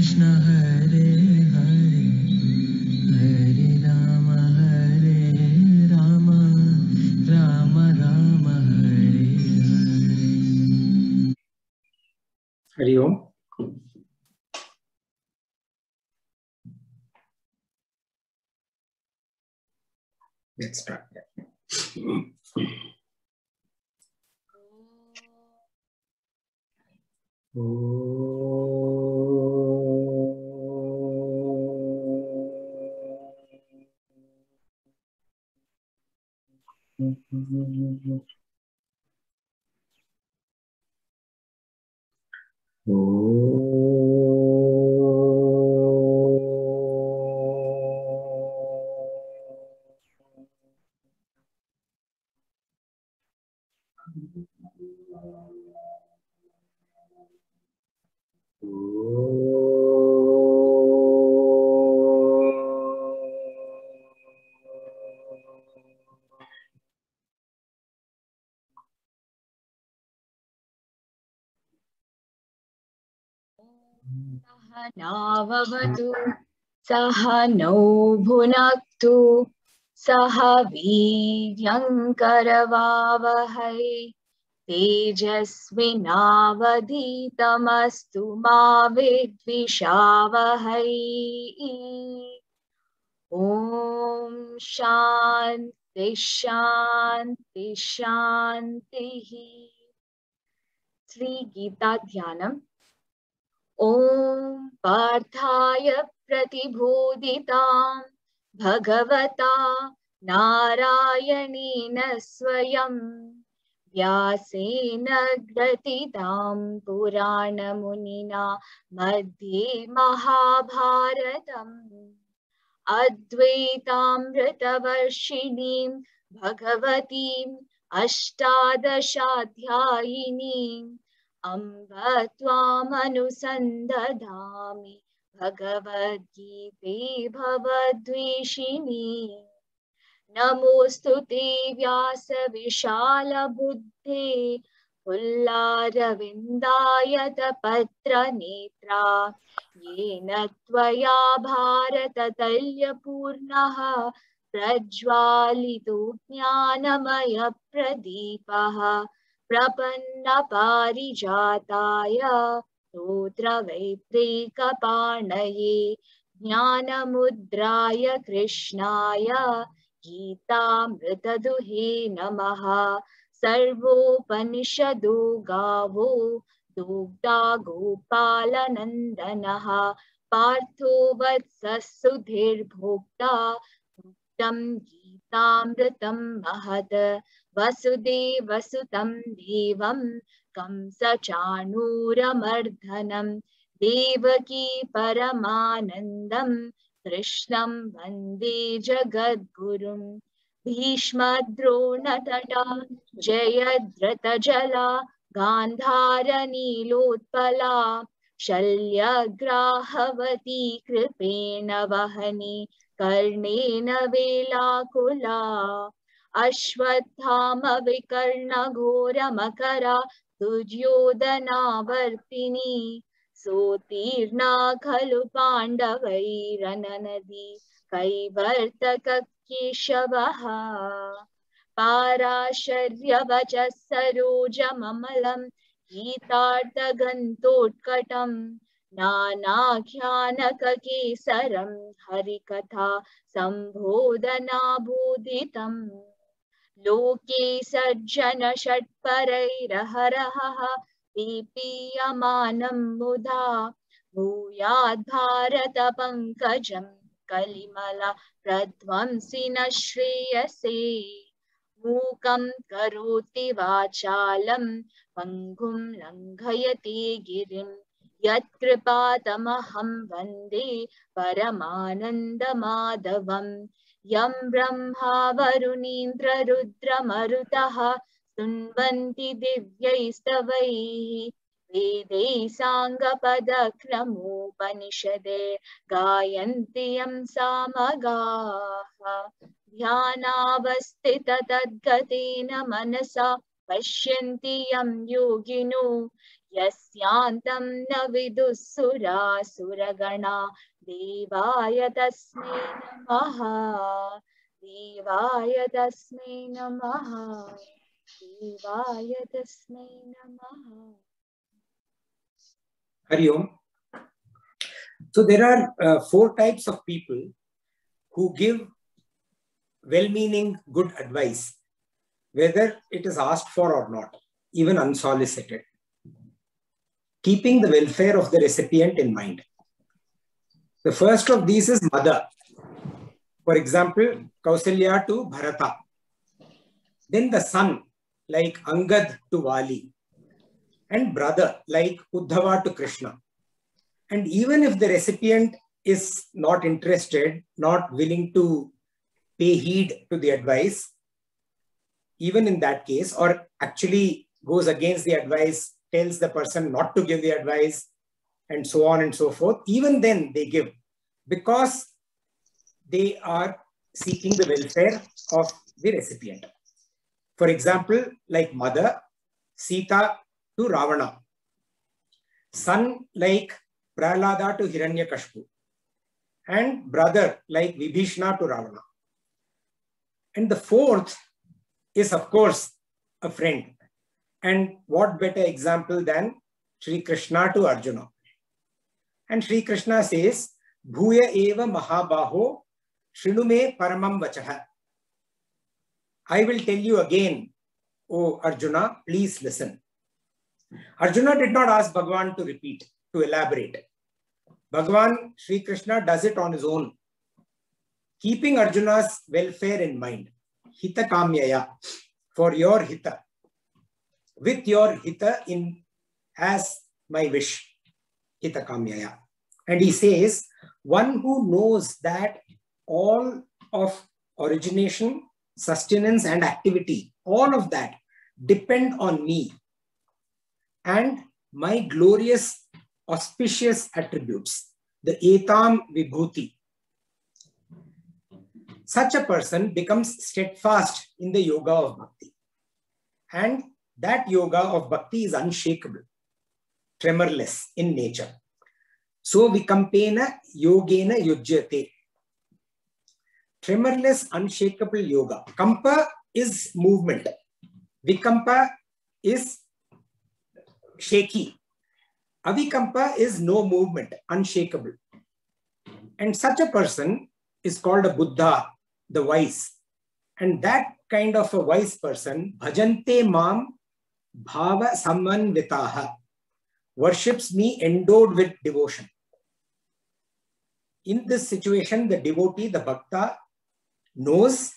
Krishna Hare Hare Hare Ram Hare Ram Ram Ram Hare Hare. Hari Om. Let's start. Mm-hmm. सहनाववतु सह नौ भुनक्तु, सह वीर्यङ्करवावहै, तेजस्विनावधीतमस्तु मा विद्विषावहै। ॐ शान्ति शान्ति, शान्तिः। श्रीगीता ध्यानम् ॐ पार्थाय प्रतिबोधितां भगवता नारायणेन स्वयं व्यासेन ग्रथितां पुराणमुनिना मध्ये महाभारतम् अद्वैतामृतवर्षिणीं भगवतीम् अष्टादशाध्यायिनीम् अम्ब त्वामनुसन्दधामि भगवद्गीते भवद्वेषिणी। नमोऽस्तु ते व्यासविशालबुद्धे पुल्लारविन्दायतपत्रनेत्रा येन त्वया भारततल्यपूर्णः प्रज्वालितो ज्ञानमयप्रदीपः प्रपन्नपारिजाताय स्तोत्रवैत्रेकपाणये ज्ञानमुद्राय कृष्णाय गीतामृतदुहे नमः। सर्वोपनिषदो गावो दुग्धा गोपालनन्दनः। पार्थो दुग्धं गीतामृतं महत्। वसुदेवसुतं देवं कंसचाणूरमर्दनं देवकी परमानन्दं कृष्णं वंदे जगद्गुरुं भीष्मद्रोणतटा जयद्रतजला गान्धारनीलोत्पला, शल्यग्राहवती कृपेण वहनी, कर्णेन वेलाकुला। अश्वत्थामविकर्णघोरमकरा दुर्योधनावर्तिनी सोत्तीर्णा खलु पाण्डवैरननदी कैवर्तककेशवः। पाराशर्यवचः सरोजममलं गीतार्थगन्तोत्कटम् नानाख्यानककेसरं हरिकथा सम्बोधनाबोधितम् लोके सज्जन षट्परैरहरः पीपीयमानं मुधा भारतपङ्कजं कलिमला प्रध्वंसि न श्रेयसे। मूकं करोति वाचालं, पङ्गुं लङ्घयति गिरिं। यत्कृपातमहं वंदे परमानन्दमाधवम्। यं ब्रह्मा वरुणीन्द्ररुद्रमरुतः शृण्वन्ति दिव्यैस्तवैः वेदैः साङ्गपदक्रमोपनिषदे गायन्ति यं सामगाः। ध्यानावस्थिततद्गतेन मनसा पश्यन्ति यं योगिनो। यस्यान्तं न विदुः सुरासुरगणा देवाय तस्मै नमः देवाय तस्मै नमः देवाय तस्मै नमः Hari Om. So there are uh, four types of people who give well-meaning good advice, whether it is asked for or not, even unsolicited, keeping the welfare of the recipient in mind. The first of these is mother. For example, Kausalya to Bharata. Then the son, like Angad to Vali. And brother, like Uddhava to Krishna. And even if the recipient is not interested, not willing to pay heed to the advice, even in that case, or actually goes against the advice, tells the person not to give the advice, and so on and so forth, even then they give because they are seeking the welfare of the recipient. For example, like mother, Sita to Ravana, son like Prahlada to Hiranyakashpu, and brother like Vibhishna to Ravana. And the fourth is, of course, a friend. And what better example than Sri Krishna to Arjuna? And Sri Krishna says, Bhuya eva mahabaho shrinume paramam vachaha. I will tell you again, O Arjuna, please listen. Arjuna did not ask Bhagwan to repeat, to elaborate. Bhagwan Sri Krishna does it on his own, keeping Arjuna's welfare in mind. Hita kamyaya, for your hita, with your hita in as my wish. Hita kamyaya. And he says, one who knows that all of origination, sustenance, and activity, all of that depend on me and my glorious, auspicious attributes, the etam vibhuti. Such a person becomes steadfast in the yoga of bhakti. And that yoga of bhakti is unshakable, tremorless in nature. So vikampena yogena yujyate. Tremorless, unshakable yoga. Kampa is movement. Vikampa is shaky. Avikampa is no movement, unshakable. And such a person is called a Buddha, the wise. And that kind of a wise person, bhajante mam bhava sammanvitaha, worships me endowed with devotion. In this situation, the devotee, the bhakta, knows,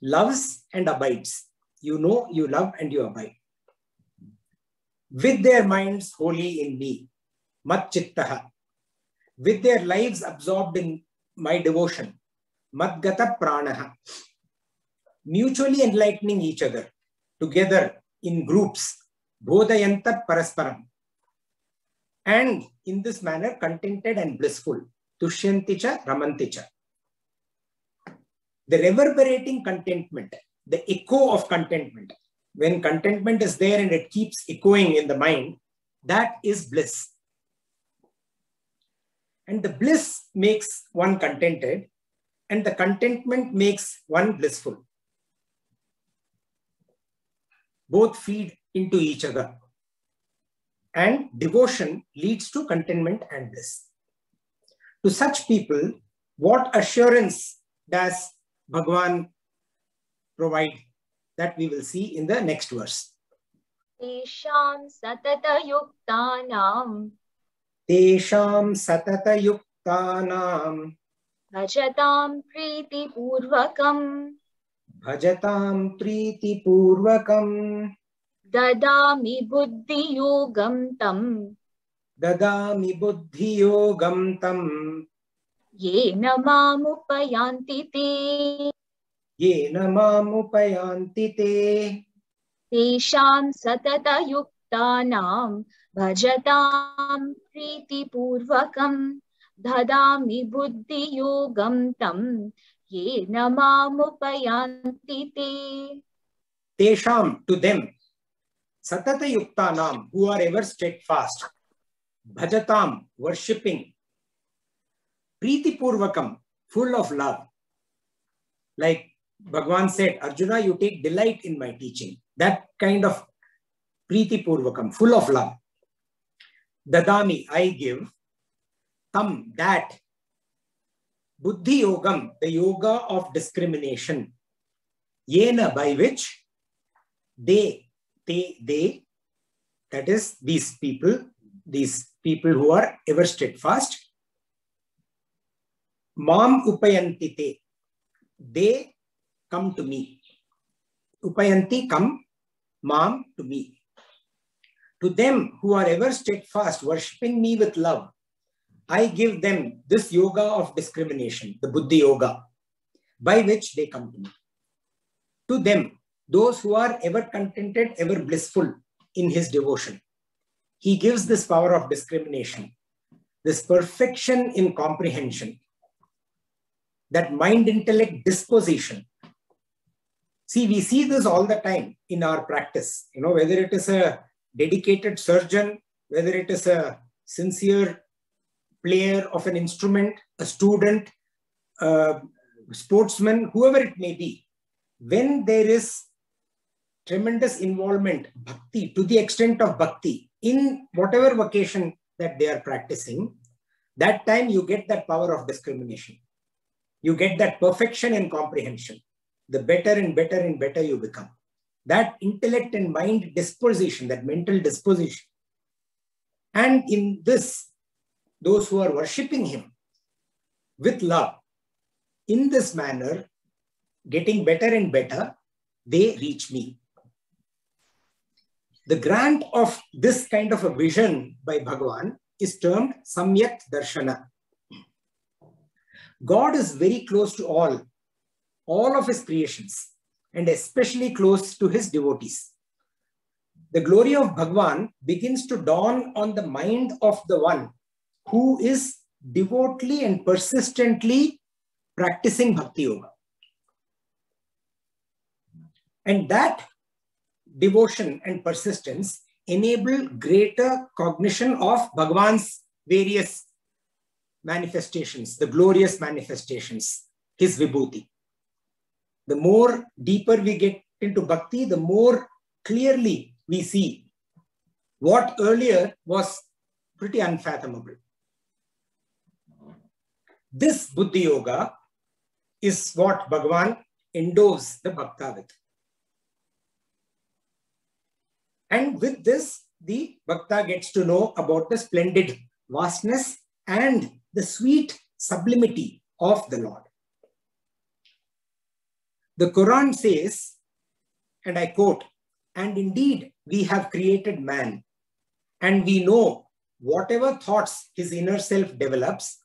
loves, and abides. You know, you love, and you abide with their minds wholly in me, mat chittaha, with their lives absorbed in my devotion, mat gata pranaha, mutually enlightening each other together in groups, bodhayanta parasparam, and in this manner contented and blissful, tushyanticha ramanticha. The reverberating contentment, the echo of contentment, when contentment is there and it keeps echoing in the mind, that is bliss. And the bliss makes one contented, and the contentment makes one blissful. Both feed into each other and devotion leads to contentment and bliss. To such people, what assurance does Bhagwan provide that we will see in the next verse? Tesham satatayuktanam Tesham satatayuktanam Bhajatam priti purvakam. Bhajatam priti purvakam. ददामि बुद्धियोगं तं ददामि बुद्धियोगं तं येन मामुपयान्ति ते। येन मामुपयान्ति ते। तेषां सततयुक्तानां भजतां प्रीतिपूर्वकं ददामि बुद्धियोगं तं येन मामुपयान्ति ते। Tesham, to them, Satata Yuktanam, who are ever steadfast, Bhajatam, worshipping, Preeti Purvakam, full of love. Like Bhagwan said, Arjuna, you take delight in my teaching. That kind of Preeti Purvakam, full of love. Dadami, I give. Tam, that. Buddhi Yogam, the yoga of discrimination. Yena, by which they, they, they, that is, these people, these people who are ever steadfast. Mam upayantite, they come to me. Upayanti come, mam to me. To them who are ever steadfast, worshipping me with love, I give them this yoga of discrimination, the Buddhi Yoga, by which they come to me. To them, those who are ever contented, ever blissful in his devotion, he gives this power of discrimination, this perfection in comprehension, that mind intellect disposition. See, we see this all the time in our practice, you know, whether it is a dedicated surgeon, whether it is a sincere player of an instrument, a student, a sportsman, whoever it may be, when there is tremendous involvement, bhakti, to the extent of bhakti, in whatever vocation that they are practicing, that time you get that power of discrimination. You get that perfection and comprehension. The better and better and better you become. That intellect and mind disposition, that mental disposition. And in this, those who are worshipping him with love, in this manner, getting better and better, they reach me. The grant of this kind of a vision by Bhagavan is termed Samyak Darshana. God is very close to all, all of his creations, and especially close to his devotees. The glory of Bhagavan begins to dawn on the mind of the one who is devotedly and persistently practicing Bhakti Yoga. And that devotion and persistence enable greater cognition of Bhagavan's various manifestations, the glorious manifestations, his vibhuti. The more deeper we get into bhakti, the more clearly we see what earlier was pretty unfathomable. This Buddhi Yoga is what Bhagavan endows the Bhakta with. And with this, the Bhakta gets to know about the splendid vastness and the sweet sublimity of the Lord. The Quran says, and I quote, and indeed we have created man, and we know whatever thoughts his inner self develops,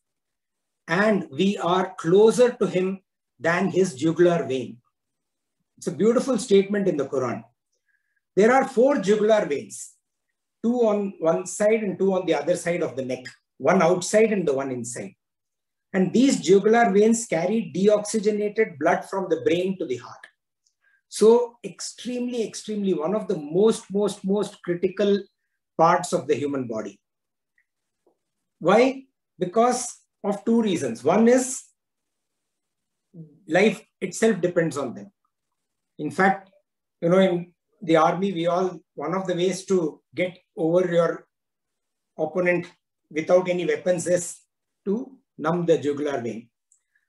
and we are closer to him than his jugular vein. It's a beautiful statement in the Quran. There are four jugular veins, two on one side and two on the other side of the neck, one outside and the one inside. And these jugular veins carry deoxygenated blood from the brain to the heart. So extremely, extremely one of the most, most, most critical parts of the human body. Why? Because of two reasons. One is life itself depends on them. In fact, you know, in the army, we all, one of the ways to get over your opponent without any weapons is to numb the jugular vein.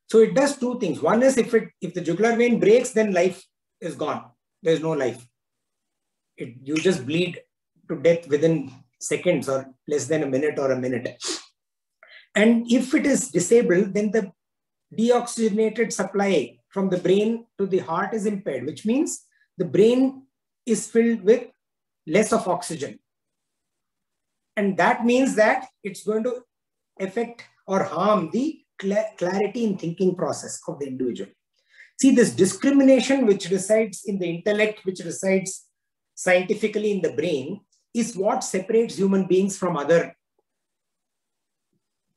So it does two things. One is if it if the jugular vein breaks, then life is gone. There's no life. It, you just bleed to death within seconds or less than a minute or a minute. And if it is disabled, then the deoxygenated supply from the brain to the heart is impaired, which means the brain is filled with less of oxygen. And that means that it's going to affect or harm the cl clarity in thinking process of the individual. See, this discrimination which resides in the intellect, which resides scientifically in the brain, is what separates human beings from other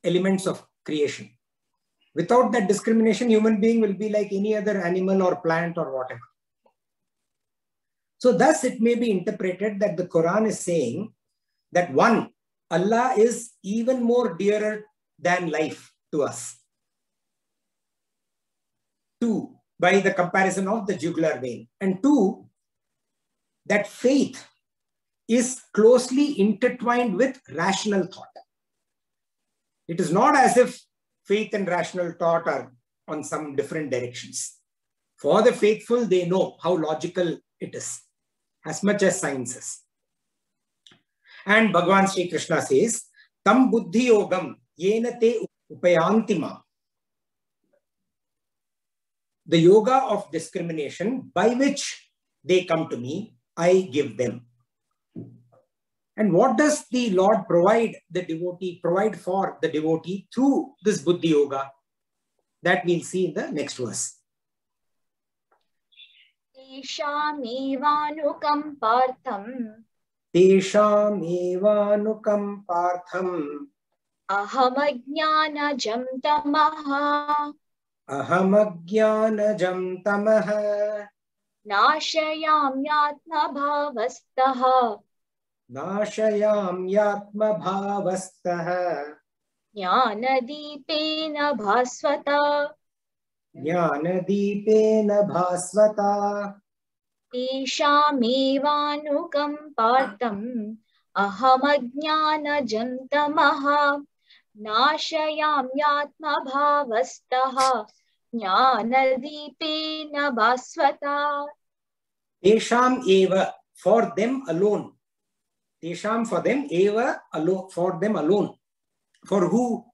elements of creation. Without that discrimination, human being will be like any other animal or plant or whatever. So, thus it may be interpreted that the Quran is saying that one, Allah is even more dearer than life to us. Two, by the comparison of the jugular vein. And two, that faith is closely intertwined with rational thought. It is not as if faith and rational thought are on some different directions. For the faithful, they know how logical it is, as much as sciences. And Bhagavan Sri Krishna says, Tam buddhi yogam yenate upayantima. The yoga of discrimination by which they come to me, I give them. And what does the Lord provide the devotee, provide for the devotee through this buddhi yoga? That we'll see in the next verse. तेषामेवानुकम्पार्थम्। तेषामेवानुकम्पार्थम्। अहमज्ञानजं तमः। अहमज्ञानजं तमः। नाशयाम्यात्मभावस्तः नाशयाम्यात्मभावस्तः ज्ञानदीपेन भास्वत। ज्ञानदीपेन भास्वता तेषामेवानुकम्पार्थम् अहमज्ञानजं तमः नाशयाम्यात्मभावस्तः ज्ञानदीपेन भास्वता तेषाम् एव for them alone tesham for them eva alone for them alone for who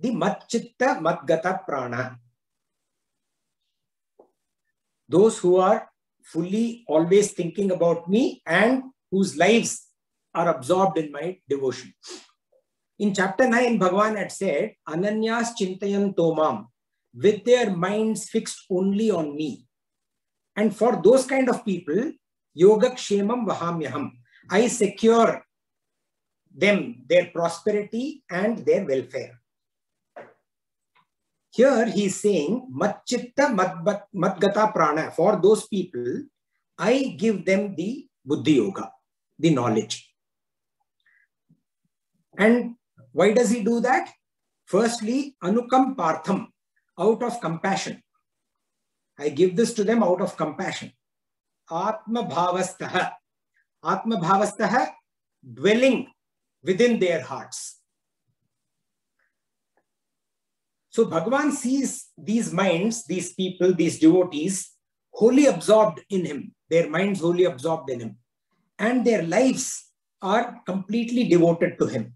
the matchitta matgata prana those who are fully always thinking about me and whose lives are absorbed in my devotion. In chapter 9 bhagavan had said ananyas chintayan tomam with their minds fixed only on me. And for those kind of people yoga kshemam vahamyaham i secure them their prosperity and their welfare here he is saying matchitta madgata prana for those people i give them the buddhi yoga the knowledge and why does he do that firstly anukam partham out of compassion I give this to them out of compassion. Atma bhavastaha. Atma bhavastaha, dwelling within their hearts. So Bhagavan sees these minds, these people, these devotees, wholly absorbed in him, their minds wholly absorbed in him, and their lives are completely devoted to him.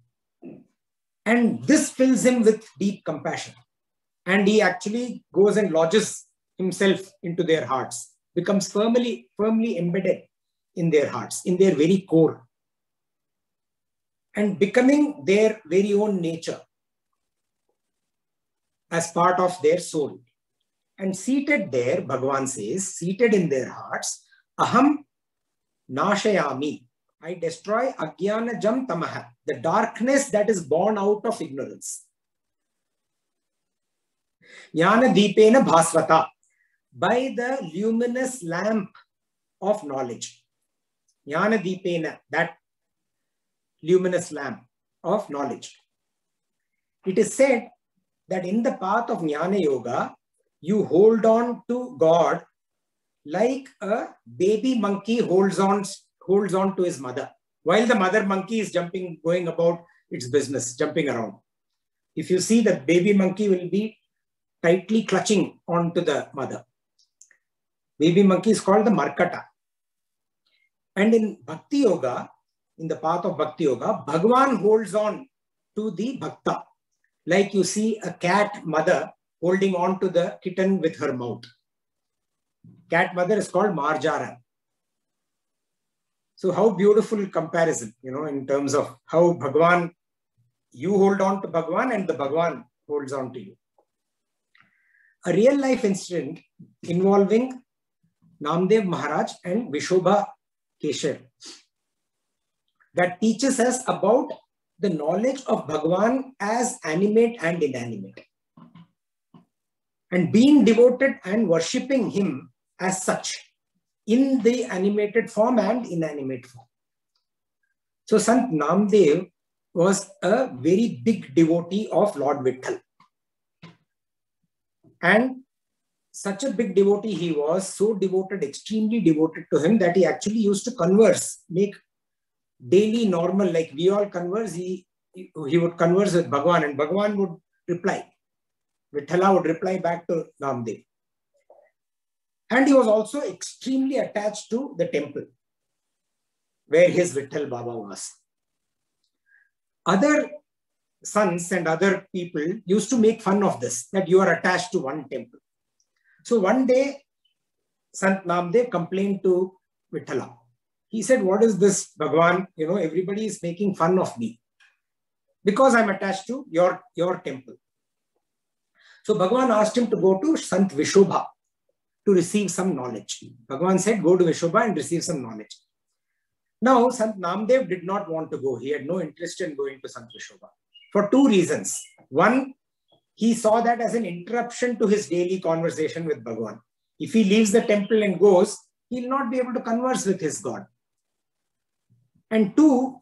And this fills him with deep compassion. And he actually goes and lodges himself into their hearts, becomes firmly, firmly embedded in their hearts, in their very core, and becoming their very own nature as part of their soul. And seated there, Bhagavan says, seated in their hearts, aham nashayami. I destroy agyana jam tamaha, the darkness that is born out of ignorance. Jnana deepena bhasvata, by the luminous lamp of knowledge. Jnana Deepena, that luminous lamp of knowledge. It is said that in the path of Jnana Yoga, you hold on to God like a baby monkey holds on, holds on to his mother, while the mother monkey is jumping, going about its business, jumping around. If you see the baby monkey will be tightly clutching onto the mother baby monkey is called the Markata. And in Bhakti Yoga, in the path of Bhakti Yoga, Bhagwan holds on to the Bhakta. Like you see a cat mother holding on to the kitten with her mouth. Cat mother is called Marjara. So how beautiful comparison, you know, in terms of how Bhagwan, you hold on to Bhagwan and the Bhagwan holds on to you. A real life incident involving Namdev Maharaj and Vishobha Kesher that teaches us about the knowledge of Bhagwan as animate and inanimate. And being devoted and worshipping him as such in the animated form and inanimate form. So Sant Namdev was a very big devotee of Lord Vitthal. And such a big devotee he was, so devoted, extremely devoted to him that he actually used to converse, make daily normal, like we all converse, he, he would converse with Bhagwan and Bhagwan would reply. Vithala would reply back to Namdev. And he was also extremely attached to the temple where his Vitthal Baba was. Other sons and other people used to make fun of this, that you are attached to one temple. So one day, Sant Namdev complained to Vithala. He said, what is this, Bhagwan? You know, everybody is making fun of me because I'm attached to your, your temple. So Bhagwan asked him to go to Sant Vishobha to receive some knowledge. Bhagwan said, go to Vishobha and receive some knowledge. Now, Sant Namdev did not want to go. He had no interest in going to Sant Vishobha for two reasons. One, he saw that as an interruption to his daily conversation with Bhagwan. If he leaves the temple and goes, he'll not be able to converse with his God. And two,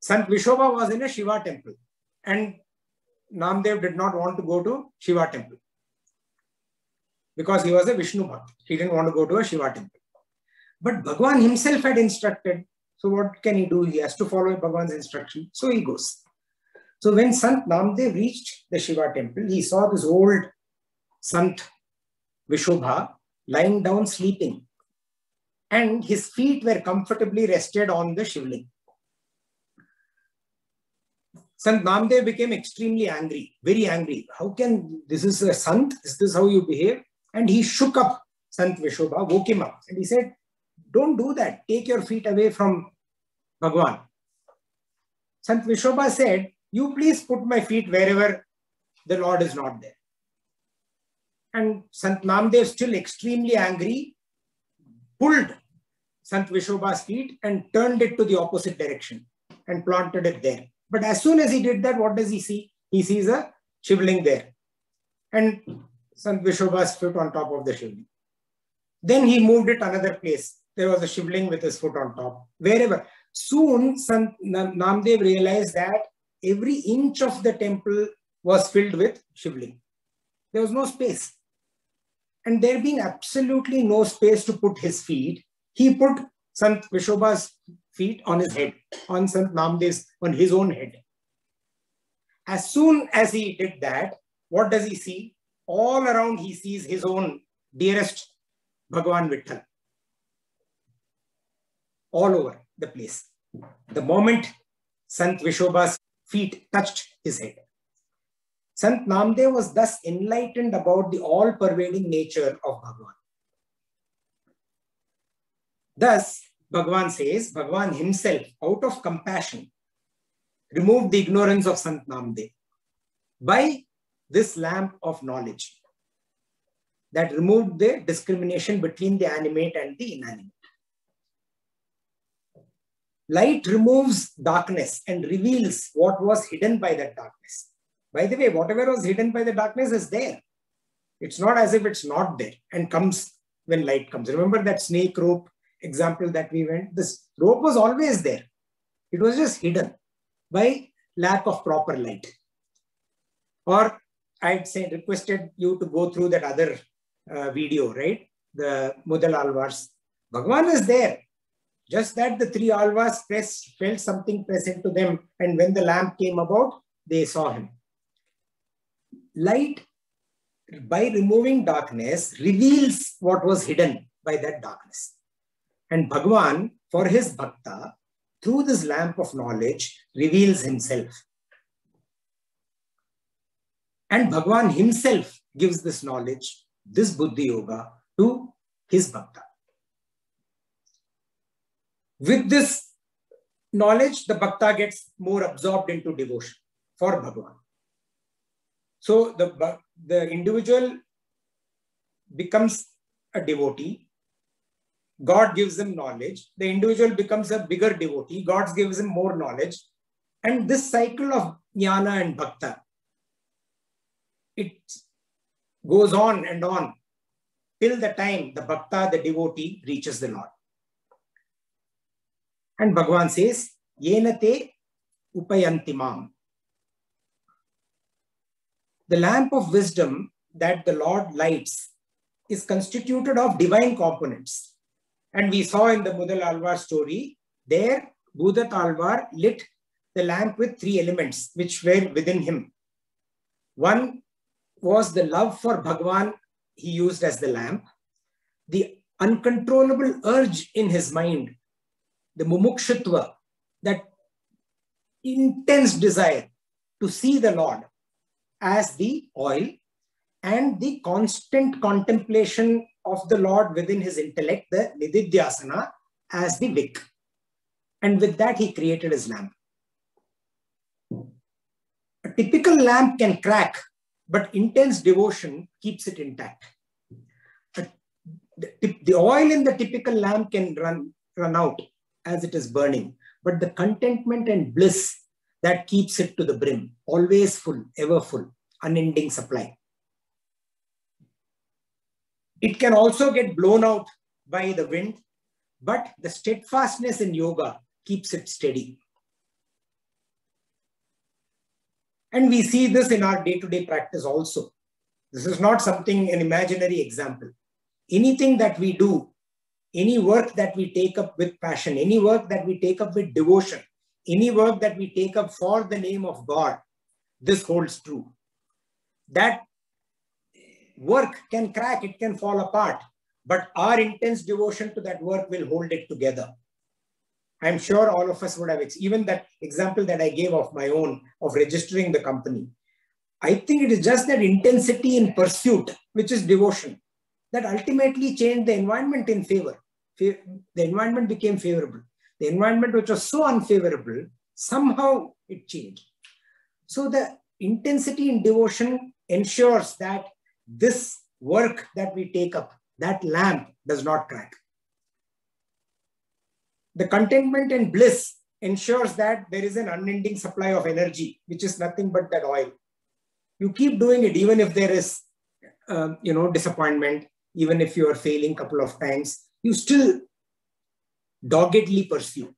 Sant Vishobha was in a Shiva temple and Namdev did not want to go to Shiva temple because he was a Vishnu Bhakt. He didn't want to go to a Shiva temple. But Bhagwan himself had instructed. So what can he do? He has to follow Bhagwan's instruction. So he goes. So when Sant Namdev reached the Shiva temple, he saw this old Sant Vishobha lying down sleeping. And his feet were comfortably rested on the Shivling. Sant Namdev became extremely angry, very angry. How can this is a Sant? Is this how you behave? And he shook up Sant Vishobha, woke him up, and he said, Don't do that. Take your feet away from Bhagwan. Sant Vishobha said, You please put my feet wherever the Lord is not there. And Sant Namdev, still extremely angry, pulled Sant Vishobha's feet and turned it to the opposite direction and planted it there. But as soon as he did that, what does he see? He sees a shivling there. And Sant Vishobha's foot on top of the shivling. Then he moved it another place. There was a shivling with his foot on top. Wherever. Soon, Sant Namdev realized that every inch of the temple was filled with shivling. There was no space. And there being absolutely no space to put his feet, he put Sant Vishobha's feet on his head, on Sant Namdev's, on his own head. As soon as he did that, what does he see? All around he sees his own dearest Bhagavan Vitthal. All over the place. The moment Sant Vishobha's feet touched his head. Sant Namdev was thus enlightened about the all-pervading nature of Bhagavan. Thus, Bhagavan says, Bhagavan himself, out of compassion, removed the ignorance of Sant Namdev by this lamp of knowledge that removed the discrimination between the animate and the inanimate. Light removes darkness and reveals what was hidden by that darkness. By the way, whatever was hidden by the darkness is there. It's not as if it's not there and comes when light comes. Remember that snake rope example that we went? This rope was always there. It was just hidden by lack of proper light. Or I'd say requested you to go through that other uh, video, right? The Mudal Alvars. Bhagwan is there. Just that the three Alvars press, felt something press into them. And when the lamp came about, they saw him. Light, by removing darkness, reveals what was hidden by that darkness. And Bhagwan, for his bhakta, through this lamp of knowledge, reveals himself. And Bhagwan himself gives this knowledge, this Buddhi Yoga, to his bhakta. With this knowledge, the bhakta gets more absorbed into devotion for Bhagwan. So the, the individual becomes a devotee. God gives him knowledge. The individual becomes a bigger devotee. God gives him more knowledge. And this cycle of jnana and bhakta, it goes on and on till the time the bhakta, the devotee, reaches the Lord. And Bhagavan says, Yenate upayantimam. The lamp of wisdom that the Lord lights is constituted of divine components. And we saw in the Mudal Alvar story, there Bhudat Alvar lit the lamp with three elements which were within him. One was the love for Bhagwan he used as the lamp, the uncontrollable urge in his mind, the mumukshutva, that intense desire to see the Lord as the oil, and the constant contemplation of the Lord within his intellect, the nididhyasana, as the wick. And with that, he created his lamp. A typical lamp can crack, but intense devotion keeps it intact. The, oil in the typical lamp can run, run out as it is burning, but the contentment and bliss that keeps it to the brim, always full, ever full, unending supply. It can also get blown out by the wind, but the steadfastness in yoga keeps it steady. And we see this in our day to day practice also. This is not something, an imaginary example. Anything that we do, any work that we take up with passion, any work that we take up with devotion, any work that we take up for the name of God, this holds true. That work can crack, it can fall apart, but our intense devotion to that work will hold it together. I'm sure all of us would have, even that example that I gave of my own of registering the company. I think it is just that intensity in pursuit, which is devotion, that ultimately changed the environment in favor. The environment became favorable. The environment which was so unfavorable, somehow it changed. So the intensity in devotion ensures that this work that we take up, that lamp does not crack. The contentment and bliss ensures that there is an unending supply of energy, which is nothing but that oil. You keep doing it, even if there is, uh, you know, disappointment, even if you are failing a couple of times, you still doggedly pursue.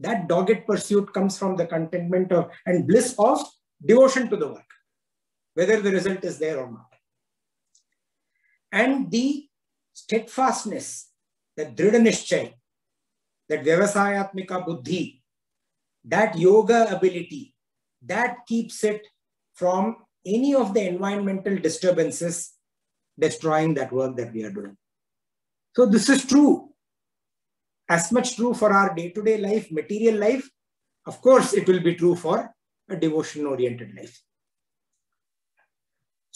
That dogged pursuit comes from the contentment of and bliss of devotion to the work, whether the result is there or not. And the steadfastness, the dridhanishchay, that vyavasayatmika buddhi, that yoga ability, that keeps it from any of the environmental disturbances destroying that work that we are doing. So this is true. As much true for our day-to-day life, material life. Of course, it will be true for a devotion-oriented life.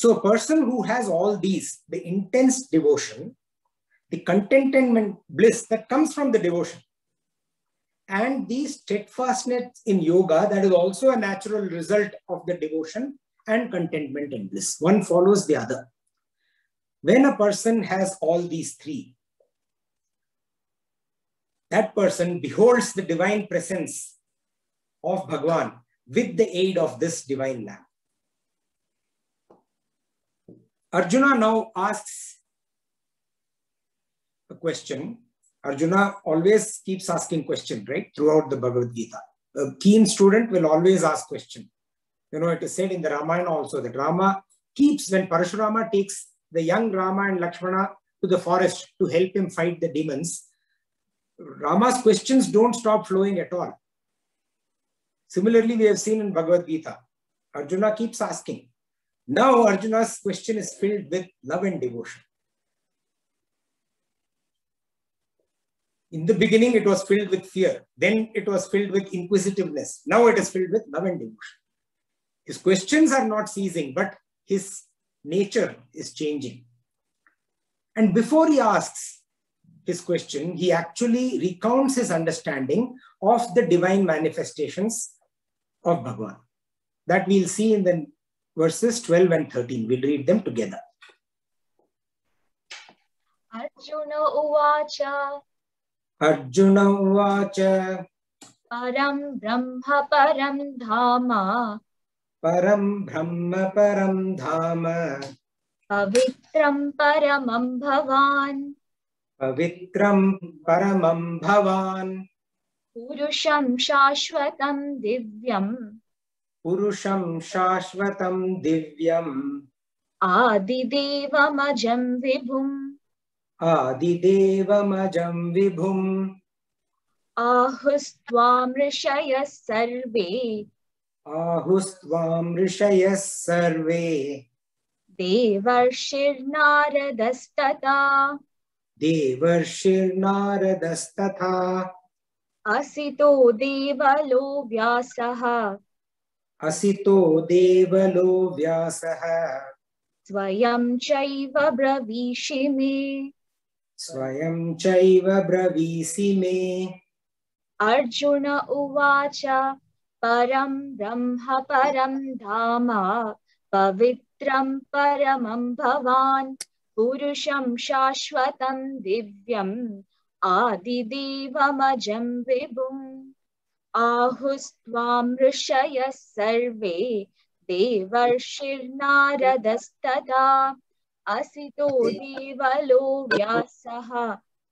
So a person who has all these, the intense devotion, the contentment bliss that comes from the devotion, and the steadfastness in yoga that is also a natural result of the devotion and contentment and bliss. One follows the other. When a person has all these three, that person beholds the divine presence of Bhagwan with the aid of this divine lamp. Arjuna now asks a question. Arjuna always keeps asking questions, right? Throughout the Bhagavad Gita. A keen student will always ask question. You know, it is said in the Ramayana also that Rama keeps, when Parashurama takes the young Rama and Lakshmana to the forest to help him fight the demons, Rama's questions don't stop flowing at all. Similarly, we have seen in Bhagavad Gita, Arjuna keeps asking. Now Arjuna's question is filled with love and devotion. In the beginning, it was filled with fear. Then it was filled with inquisitiveness. Now it is filled with love and devotion. His questions are not ceasing, but his nature is changing. And before he asks his question, he actually recounts his understanding of the divine manifestations of Bhagwan. That we'll see in the verses 12 and 13. We'll read them together. Arjun उवाच अर्जुन उवाच परं ब्रह्म परं धाम परं ब्रह्म परं धाम पवित्रं परमं भवान् पवित्रं परमं भवान् पुरुषं शाश्वतं दिव्यम् पुरुषं शाश्वतं दिव्यम्। आदिदेवमजं विभुम्। आदिदेवमजं विभुम्। आहुस्त्वां ऋषयः सर्वे। आहुस्त्वां ऋषयः सर्वे। देवर्षिर्नारदस्तथा। देवर्षिर्नारदस्तथा। असितो देवलो व्यासः। असितो देवलो व्यासः। स्वयं चैव ब्रवीषि मे। स्वयं चैव ब्रवीसि मे। अर्जुन उवाच परं ब्रह्म परं धाम पवित्रं परमं भवान् पुरुषं शाश्वतं दिव्यम् आदिदेवमजं विभुम्। आहुस्वामृषय सर्वे देवर्षिर्नारदस्तदा। असितो देवलो व्यासः,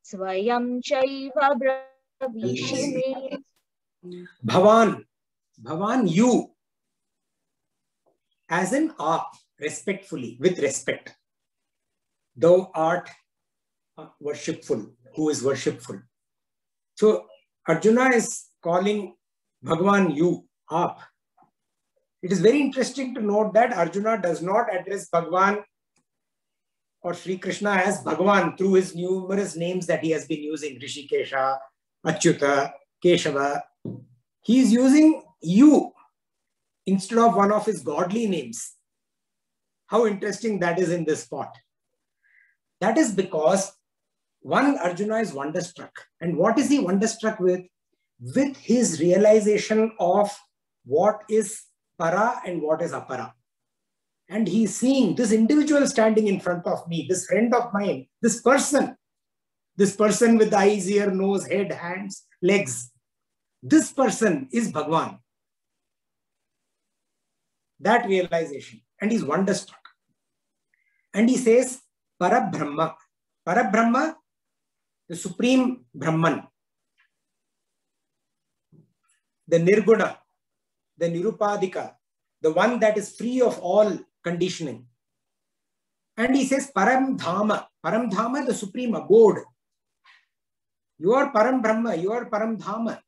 स्वयं चैव ब्रवीषिमे भवान भवान you as in a respectfully with respect thou art worshipful who is worshipful so Arjun is calling Bhagavan you up. It is very interesting to note that Arjuna does not address Bhagavan or Sri Krishna as Bhagavan through his numerous names that he has been using Rishikesha, Achyuta, Keshava. He is using you instead of one of his godly names. How interesting that is in this spot. That is because one Arjuna is wonderstruck. And what is he wonderstruck with? With his realization of what is para and what is apara. And he's seeing this individual standing in front of me, this friend of mine, this person, this person with eyes, ear, nose, head, hands, legs. This person is Bhagwan. That realization. And he's wonderstruck. And he says, Parabrahma. Parabrahma, the supreme Brahman. The Nirguna, the Nirupadika, the one that is free of all conditioning. And he says Param Dhama. Param Dhama, the supreme abode. You are Param Brahma, you are Param Dhama.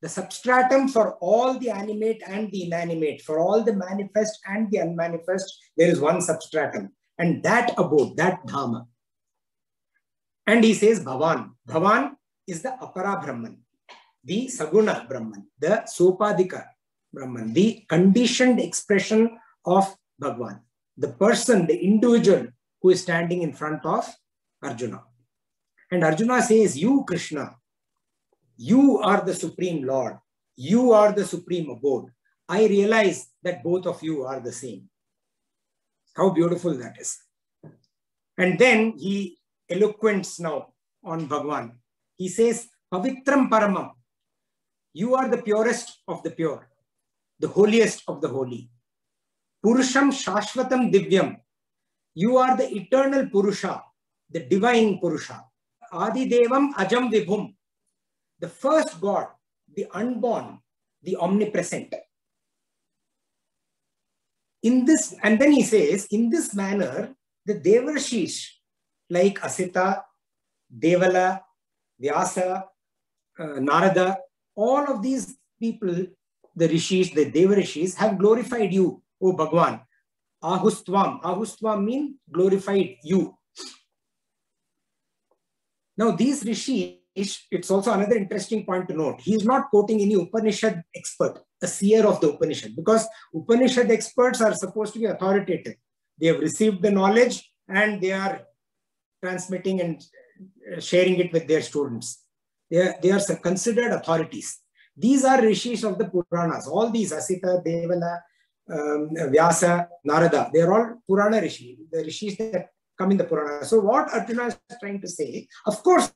The substratum for all the animate and the inanimate, for all the manifest and the unmanifest, there is one substratum. And that abode, that Dhama. And he says Bhavan. Bhavan is the Apara Brahman, the Saguna Brahman, the Sopadika Brahman, the conditioned expression of Bhagwan, the person, the individual who is standing in front of Arjuna. And Arjuna says, You, Krishna, you are the supreme Lord. You are the supreme abode. I realize that both of you are the same. How beautiful that is. And then he eloquents now on Bhagwan. He says, Pavitram Paramam. You are the purest of the pure, the holiest of the holy. Purusham Shashvatam Divyam. You are the eternal Purusha, the divine Purusha. Adi Devam Ajam Vibhum. The first God, the unborn, the omnipresent. In this, and then he says, in this manner, the Devarshish, like Asita, Devala, Vyasa, uh, Narada, all of these people, the rishis, the Devarishis, have glorified you, O Bhagwan. Ahustvam. Ahustvam means glorified you. Now, these rishis, it's also another interesting point to note. He is not quoting any Upanishad expert, a seer of the Upanishad, because Upanishad experts are supposed to be authoritative. They have received the knowledge and they are transmitting and sharing it with their students. They are, they are considered authorities. These are rishis of the Puranas. All these, Asita, Devala, um, Vyasa, Narada, they are all Purana rishi, the rishis that come in the Purana. So what Arjuna is trying to say, of course,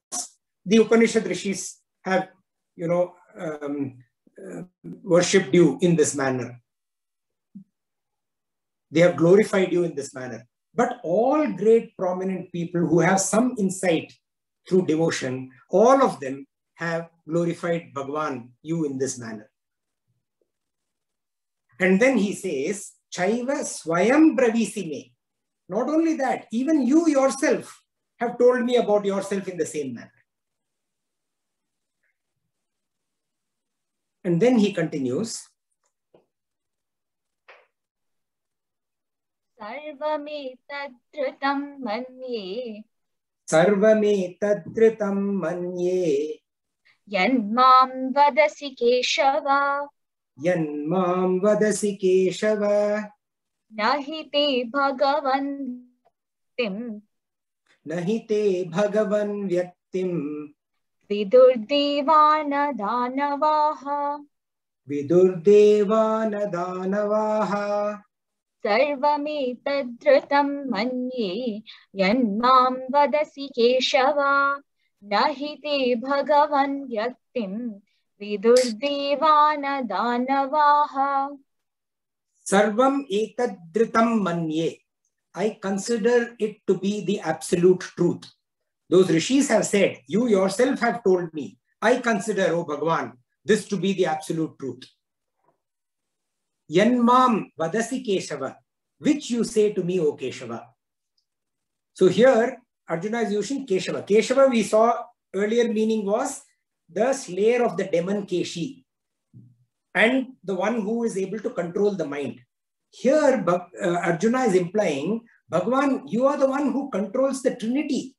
the Upanishad rishis have, you know, um, uh, worshipped you in this manner. They have glorified you in this manner. But all great prominent people who have some insight through devotion, all of them have glorified Bhagwan, you in this manner. And then he says, Chaiva Swayam Bravisime. Not only that, even you yourself have told me about yourself in the same manner. And then he continues, सर्वमेतद्धृतं मन्ये सर्वमेतद्धृतं मन्ये। यन्मां वदसि केशव। यन्मां वदसि केशव। न हि ते भगवन् न हि ते भगवन् व्यक्तिं विदुर्देवान दानवाः विदुर्देवान दानवाः सर्वमेतद्धृतं मन्ये यन्मां वदसि केशव न हि ते भगवन् व्यक्तिं विदुर्देवान दानवाः Sarvam etadritam manye. I consider it to be the absolute truth. Those rishis have said, you yourself have told me, I consider, O Bhagwan, this to be the absolute truth. Yanmam vadasi Keshava, which you say to me, O Keshava. So here, Arjuna is using Keshava. Keshava, we saw earlier meaning was the slayer of the demon Keshi and the one who is able to control the mind. Here, uh, Arjuna is implying, Bhagwan, you are the one who controls the Trinity.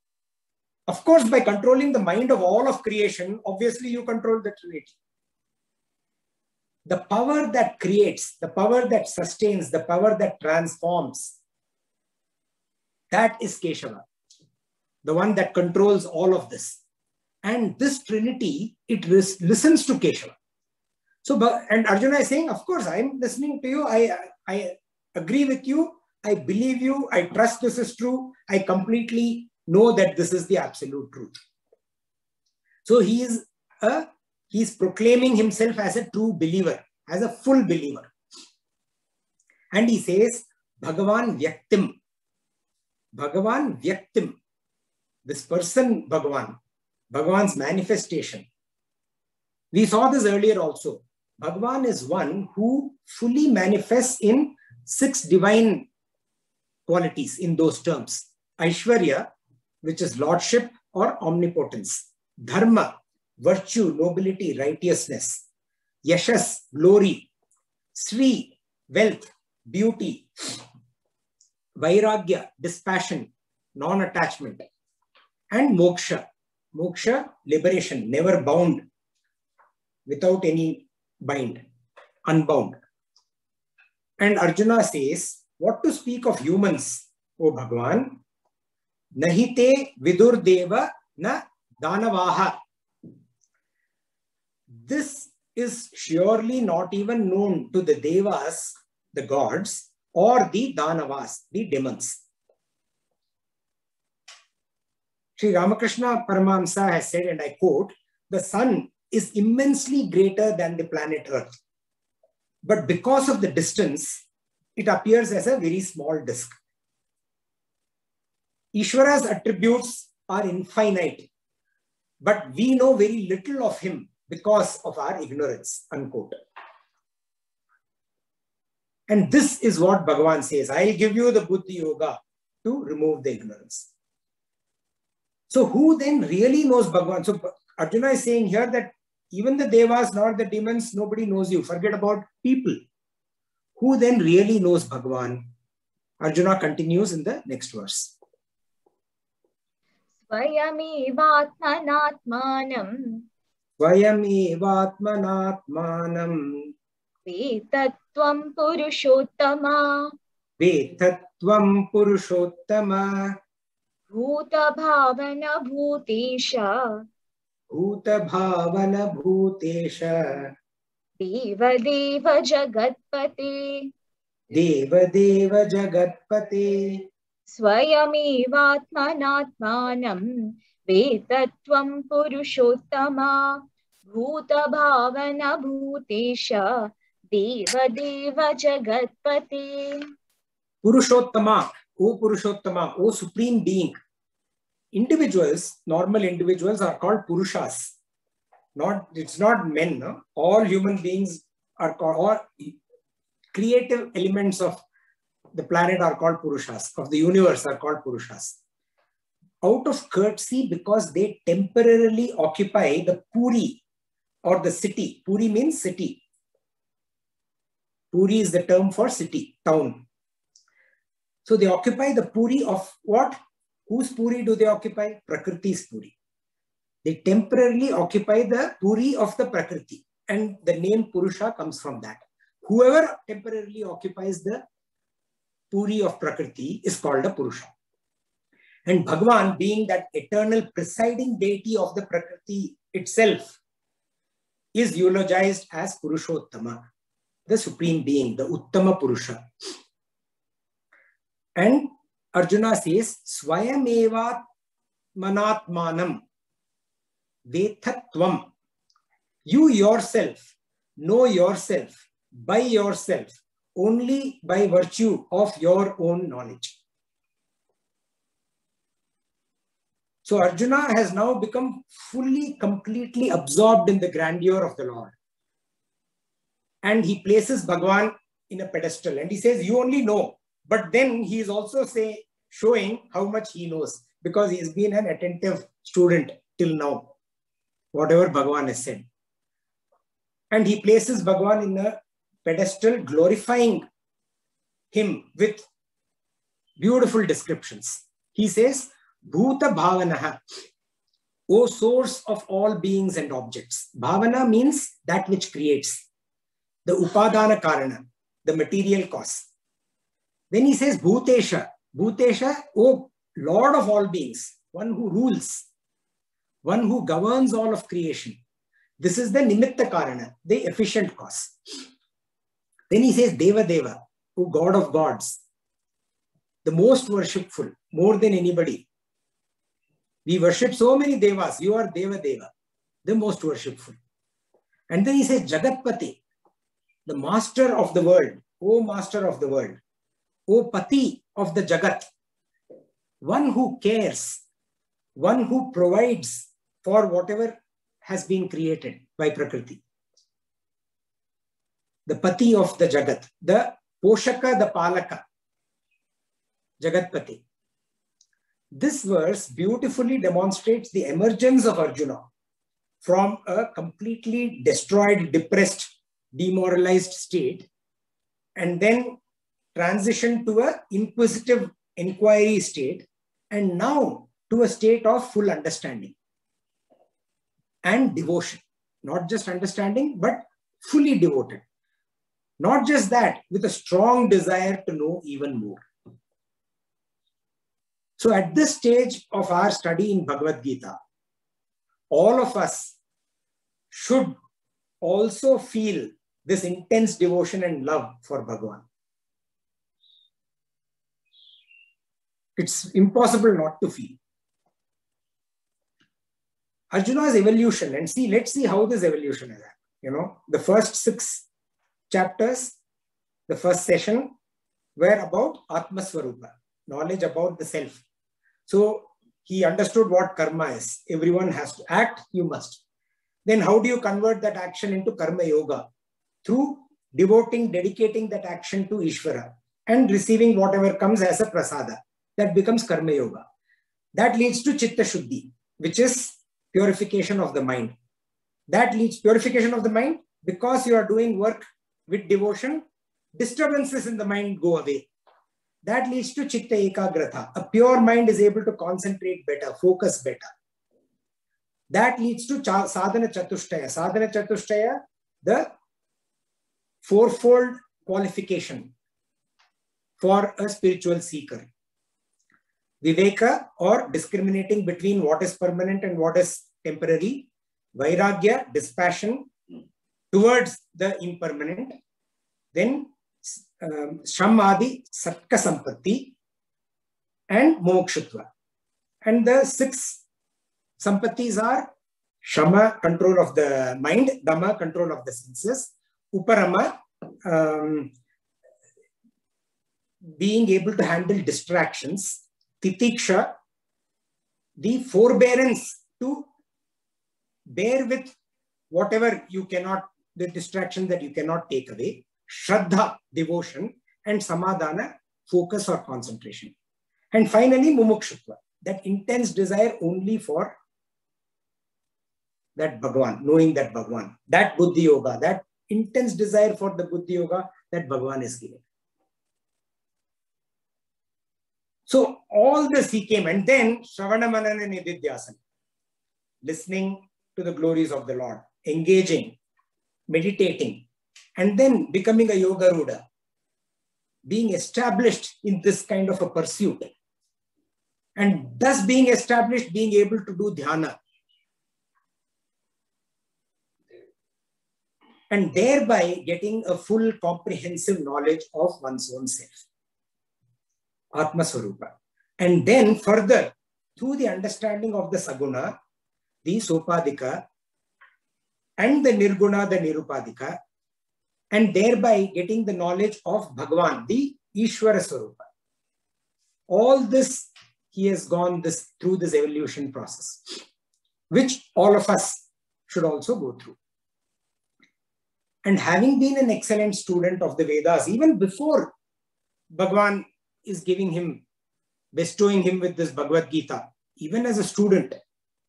Of course, by controlling the mind of all of creation, obviously you control the Trinity. The power that creates, the power that sustains, the power that transforms, that is Keshava, the one that controls all of this. And this Trinity, it lis- listens to Keshava. So, and Arjuna is saying, of course, I'm listening to you. I, I agree with you. I believe you. I trust this is true. I completely know that this is the absolute truth. So he is a, he is proclaiming himself as a true believer, as a full believer. And he says, Bhagavan Vyaktim. Bhagavan Vyaktim. This person, Bhagavan, Bhagavan's manifestation. We saw this earlier also. Bhagavan is one who fully manifests in six divine qualities in those terms. Aishwarya, which is lordship or omnipotence. Dharma, virtue, nobility, righteousness. Yashas, glory. Sri, wealth, beauty. Vairagya, dispassion, non-attachment. And moksha, moksha, liberation, never bound, without any bind, unbound. And Arjuna says, what to speak of humans, O Bhagwan? Nahite vidur deva na danavaha. This is surely not even known to the devas, the gods, or the danavas, the demons. Sri Ramakrishna Paramahamsa has said, and I quote, the sun is immensely greater than the planet Earth. But because of the distance, it appears as a very small disk. Ishvara's attributes are infinite, but we know very little of him because of our ignorance, unquote. And this is what Bhagavan says I'll give you the Buddhi Yoga to remove the ignorance. So, who then really knows Bhagavan? So, Arjuna is saying here that even the devas nor the demons, nobody knows you. Forget about people. Who then really knows Bhagavan? Arjuna continues in the next verse. स्वयमेवात्मनात्मानं स्वयमेवात्मनात्मानम् वेतत्वं पुरुषोत्तम। वेतत्त्वम् पुरुषोत्तम। भूतभावनभूतेश। देवदेव जगत्पते देवदेव जगत्पते स्वयमेवात्मनात्मानम् श्वेतत्वं भूत भावना भूतेश देवदेव जगत्पते Purushottama O Purushottama O supreme being individuals normal individuals are called पुरुषास. Not it's not men all human beings are called और creative elements of the planet are called purushas of the universe are called purushas Out of courtesy, because they temporarily occupy the Puri or the city. Puri means city. Puri is the term for city, town. So they occupy the Puri of what? Whose Puri do they occupy? Prakriti's Puri. They temporarily occupy the Puri of the Prakriti. And the name Purusha comes from that. Whoever temporarily occupies the Puri of Prakriti is called a Purusha. And Bhagwan, being that eternal presiding deity of the Prakriti itself, is eulogized as Purushottama, the supreme being, the Uttama Purusha. And Arjuna says, Swayamevat manatmanam vethatvam. You yourself know yourself by yourself only by virtue of your own knowledge. So Arjuna has now become fully, completely absorbed in the grandeur of the Lord. And he places Bhagwan in a pedestal and he says, You only know. But then he is also say, showing how much he knows because he has been an attentive student till now, whatever Bhagwan has said. And he places Bhagwan in a pedestal, glorifying him with beautiful descriptions. He says, Bhuta Bhavanaha, O source of all beings and objects. Bhavana means that which creates, the Upadana Karana, the material cause. Then he says, Bhutesha, Bhutesha, O Lord of all beings, one who rules, one who governs all of creation. This is the Nimitta Karana, the efficient cause. Then he says, Deva Deva, O God of gods, the most worshipful, more than anybody. We worship so many devas. You are Deva Deva, the most worshipful. And then he says, Jagatpati, the master of the world, O master of the world, O Pati of the Jagat, one who cares, one who provides for whatever has been created by Prakriti. The Pati of the Jagat, the Poshaka, the Palaka, Jagatpati. This verse beautifully demonstrates the emergence of Arjuna from a completely destroyed, depressed, demoralized state and then transition to a inquisitive inquiry state and now to a state of full understanding and devotion. Not just understanding, but fully devoted. Not just that, with a strong desire to know even more. So at this stage of our study in Bhagavad Gita, all of us should also feel this intense devotion and love for Bhagwan. It's impossible not to feel. Arjuna's evolution, and see, let's see how this evolution is. You know, the first six chapters, the first session were about Atma Swarupa, knowledge about the self. So he understood what karma is. Everyone has to act, you must. Then how do you convert that action into karma yoga? Through devoting, dedicating that action to Ishvara and receiving whatever comes as a prasada. That becomes karma yoga. That leads to chitta shuddhi, which is purification of the mind. That leads purification of the mind because you are doing work with devotion, disturbances in the mind go away. That leads to chitta ekagratha. A pure mind is able to concentrate better, focus better. That leads to sadhana chatushtaya. Sadhana chatushtaya, the fourfold qualification for a spiritual seeker. Viveka or discriminating between what is permanent and what is temporary. Vairagya, dispassion towards the impermanent. Then Shamadi, Shatka Sampatti, and Mumukshutva. And the six Sampattis are Shama, control of the mind, Dhamma, control of the senses, Uparama, um, being able to handle distractions, titiksha, the forbearance to bear with whatever you cannot, the distraction that you cannot take away, shraddha, devotion, and samadhana, focus or concentration. And finally, mumukshutva, that intense desire only for that Bhagwan, knowing that Bhagwan, that Buddhi Yoga, that intense desire for the Buddhi Yoga that Bhagwan is giving. So all this he came and then Shravana Manana Nididhyasana, listening to the glories of the Lord, engaging, meditating, and then becoming a Yoga Ruda, being established in this kind of a pursuit. And thus being established, being able to do dhyana. And thereby getting a full comprehensive knowledge of one's own self. Atma Swarupa. And then further, through the understanding of the Saguna, the Sopadika, and the Nirguna, the Nirupadika, and thereby getting the knowledge of Bhagavan, the Ishvara Swarupa. All this he has gone this through this evolution process, which all of us should also go through. And having been an excellent student of the Vedas, even before Bhagavan is giving him, bestowing him with this Bhagavad Gita, even as a student,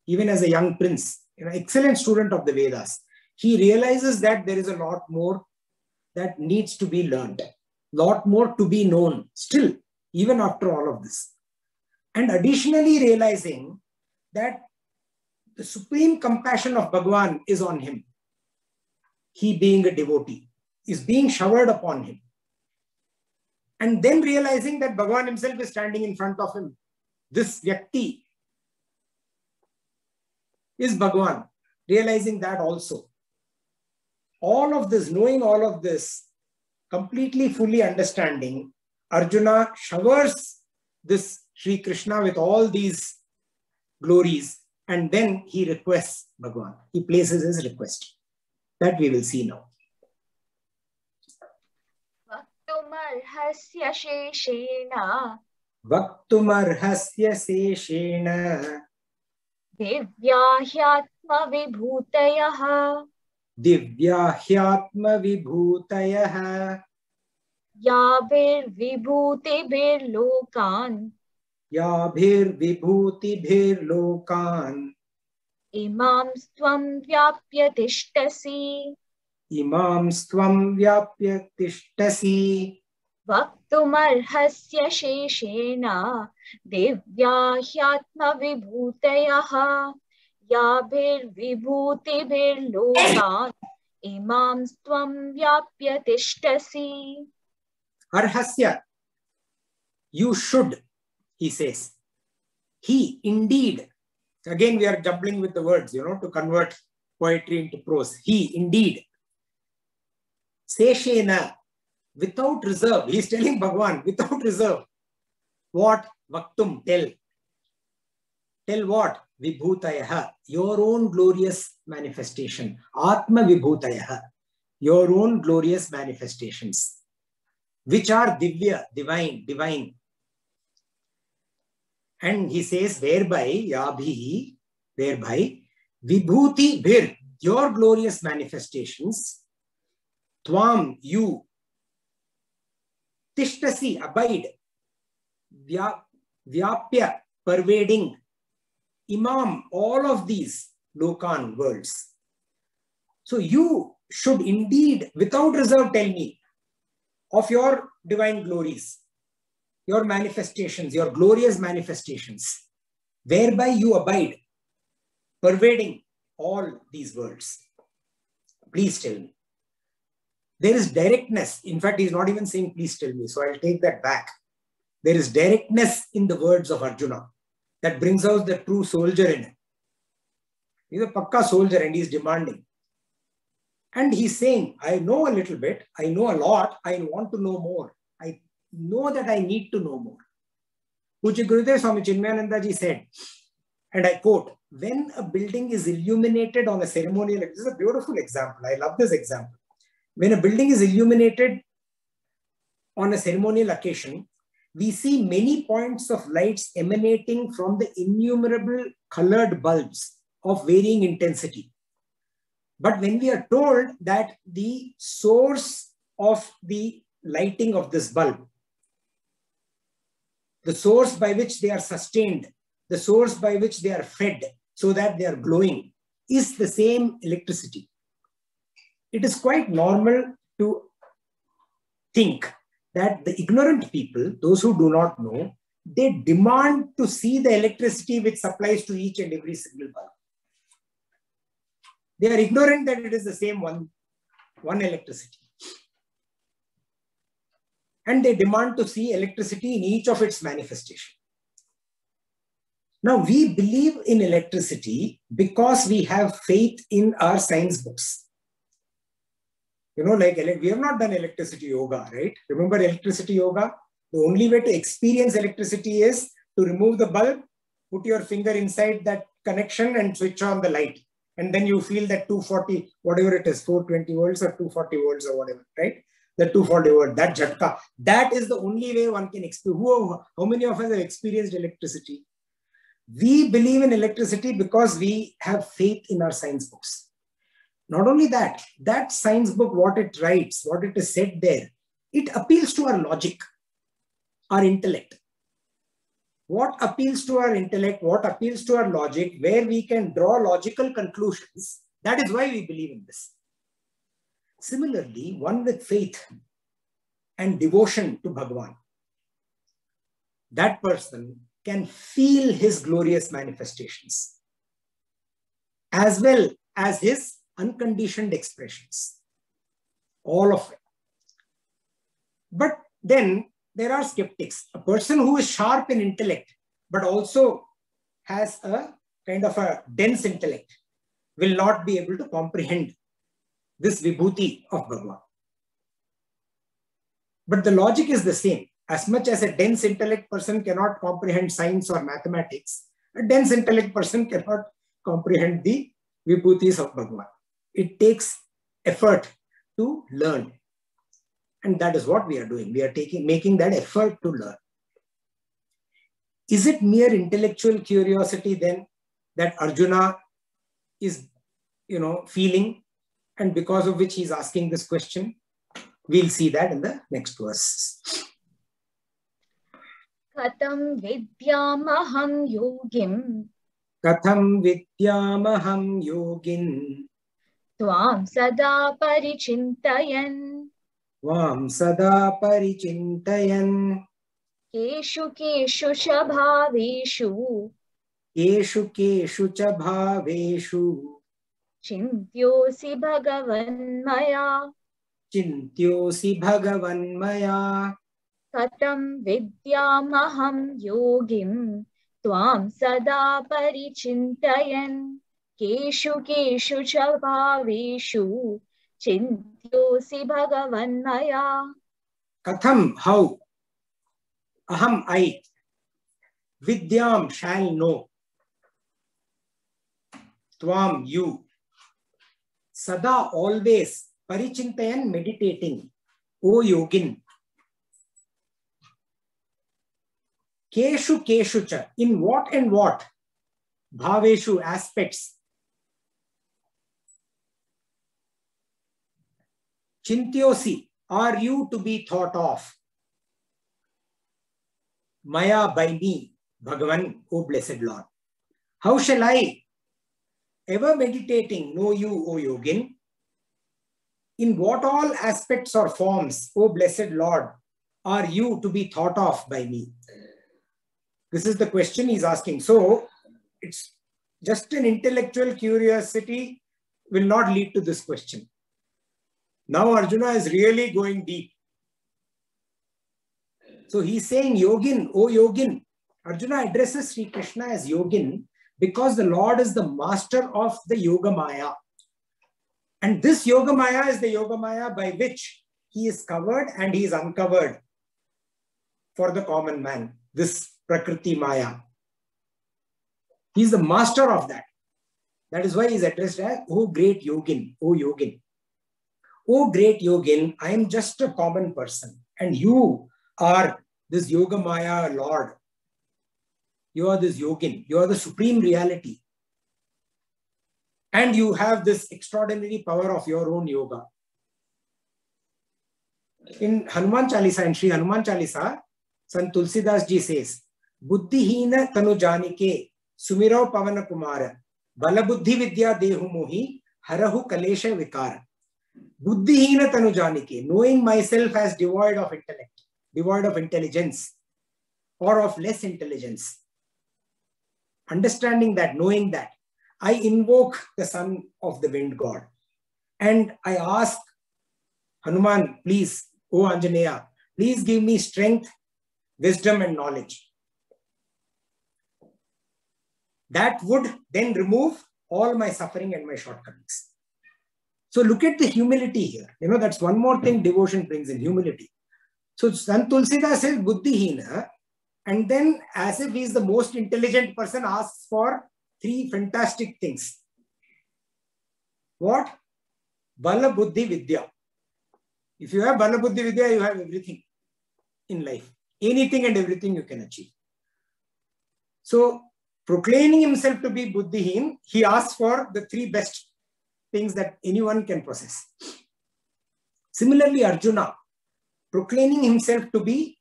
even as a young prince, you know, excellent student of the Vedas, he realizes that there is a lot more that needs to be learned, lot more to be known still, even after all of this. And additionally, realizing that the supreme compassion of Bhagwan is on him. He being a devotee is being showered upon him. And then realizing that Bhagwan himself is standing in front of him. This Vyakti is Bhagwan. Realizing that also all of this, knowing all of this, completely fully understanding, Arjuna showers this Sri Krishna with all these glories and then he requests Bhagwan. He places his request. That we will see now. Vaktumarhasya sheshena Vaktumarhasya sheshena Divyahyatma vibhutayaha दिव्या ह्यात्मविभूतयः याभिर्विभूतिभिर्लोकान्। याभिर्विभूतिभिर्लोकान्। इमां त्वं व्याप्य तिष्ठसि। इमां स्वं व्याप्य तिष्ठसि। वक्तुमर्हस्य शेषेण दिव्या ह्यात्मविभूतयः याभिर्विभूतिभिर्लोकान् इमां त्वं व्याप्य तिष्ठसि Arhasya, you should, he says. He indeed, again we are jumbling with the words, you know, to convert poetry into prose. He indeed, Seshena, without reserve, he is telling Bhagwan, without reserve. What? Vaktum, tell. Tell what? Vibhutayaha, your own glorious manifestation. Atma Vibhutayaha, your own glorious manifestations which are divya, divine, divine. And he says, whereby, yabhi, whereby, vibhuti vir, your glorious manifestations, tvam, you, tishtasi, abide, Vya, vyapya, pervading, imam, all of these lokan worlds. So you should indeed, without reserve, tell me, of your divine glories, your manifestations, your glorious manifestations, whereby you abide, pervading all these worlds. Please tell me. There is directness. In fact, he's not even saying, please tell me. So I'll take that back. There is directness in the words of Arjuna that brings out the true soldier in him. He's a pakka soldier and he's demanding. And he's saying, I know a little bit, I know a lot, I want to know more. I know that I need to know more. Pujya Gurudev Swami Chinmayananda ji said, and I quote, when a building is illuminated on a ceremonial, this is a beautiful example. I love this example. When a building is illuminated on a ceremonial occasion, we see many points of lights emanating from the innumerable colored bulbs of varying intensity. But when we are told that the source of the lighting of this bulb, the source by which they are sustained, the source by which they are fed so that they are glowing, is the same electricity. It is quite normal to think that the ignorant people, those who do not know, they demand to see the electricity which supplies to each and every single bulb. They are ignorant that it is the same one, one electricity. And they demand to see electricity in each of its manifestation. Now we believe in electricity because we have faith in our science books. You know, like we have not done electricity yoga, right? Remember electricity yoga? The only way to experience electricity is to remove the bulb, put your finger inside that connection and switch on the light. And then you feel that 240, whatever it is, 420 volts or 240 volts or whatever, right? The 240 volt, that jhatka. That is the only way one can experience. Who, how many of us have experienced electricity? We believe in electricity because we have faith in our science books. Not only that, that science book, what it writes, what it is said there, it appeals to our logic, our intellect. What appeals to our intellect, what appeals to our logic, where we can draw logical conclusions, that is why we believe in this. Similarly, one with faith and devotion to Bhagavan, that person can feel his glorious manifestations as well as his unconditioned expressions. All of it. But then there are skeptics. A person who is sharp in intellect, but also has a kind of a dense intellect, will not be able to comprehend this vibhuti of Bhagavan. But the logic is the same. As much as a dense intellect person cannot comprehend science or mathematics, a dense intellect person cannot comprehend the vibhutis of Bhagavan It takes effort to learn. And that is what we are doing. We are taking, making that effort to learn. Is it mere intellectual curiosity then that Arjuna is, you know, feeling and because of which he's asking this question? We'll see that in the next verse. कथं विद्यामहं योगिं कथं विद्यामहं योगिन् त्वां सदा परिचिन्तयन्। त्वां सदा परिचिन्तयन्। केषु केषु च भावेषु। केषु केषु च भावेषु। चिन्त्योऽसि भगवन्मया। चिन्त्योऽसि भगवन्मया। कथं विद्यामहं योगिं। त्वां सदा परिचिन्तयन्। केशु केशु च भावेषु। चिन्त्योऽसि भगवन्मया। कथम हाउ अहम आई विद्याम शैल नो। त्वाम यू। सदा ऑलवेज परिचिंतयन मेडिटेटिंग ओ योगिन। केशु केशु च। In what and what भावेशु aspects chintyosi are you to be thought of Maya by me, Bhagavan, O blessed Lord. How shall I, ever meditating, know you, O Yogin? In what all aspects or forms, O blessed Lord, are you to be thought of by me? This is the question he's asking. So it's just an intellectual curiosity will not lead to this question. Now Arjuna is really going deep. So he's saying Yogin, O Yogin. Arjuna addresses Sri Krishna as Yogin because the Lord is the master of the Yoga Maya. And this Yoga Maya is the Yoga Maya by which he is covered and he is uncovered for the common man, this Prakriti Maya. He's the master of that. That is why he's addressed as, Oh great Yogin, oh Yogin. Oh great Yogin, I am just a common person And you are this Yoga Maya Lord. You are this yogin. You are the supreme reality. And you have this extraordinary power of your own yoga. In Hanuman Chalisa, in Sri Hanuman Chalisa, Sant Tulsidas ji says, Buddhihina tanu janike sumiro pavana kumara balabuddhi vidya dehu mohi harahu kalesha vikara. Buddhihina tanu janike, knowing myself as devoid of intellect, devoid of intelligence, or of less intelligence. Understanding that, knowing that, I invoke the son of the wind god. And I ask Hanuman, please, O Anjaneya, please give me strength, wisdom, and knowledge. That would then remove all my suffering and my shortcomings. So look at the humility here. You know, that's one more thing devotion brings in humility. So Sant Tulsidas says Buddhihina, and then as if he's the most intelligent person asks for three fantastic things. What? Bala Buddhi Vidya. If you have Bala Buddhi Vidya, you have everything in life. Anything and everything you can achieve. So, proclaiming himself to be Buddhihin, he asks for the three best things that anyone can process. Similarly, Arjuna, proclaiming himself to be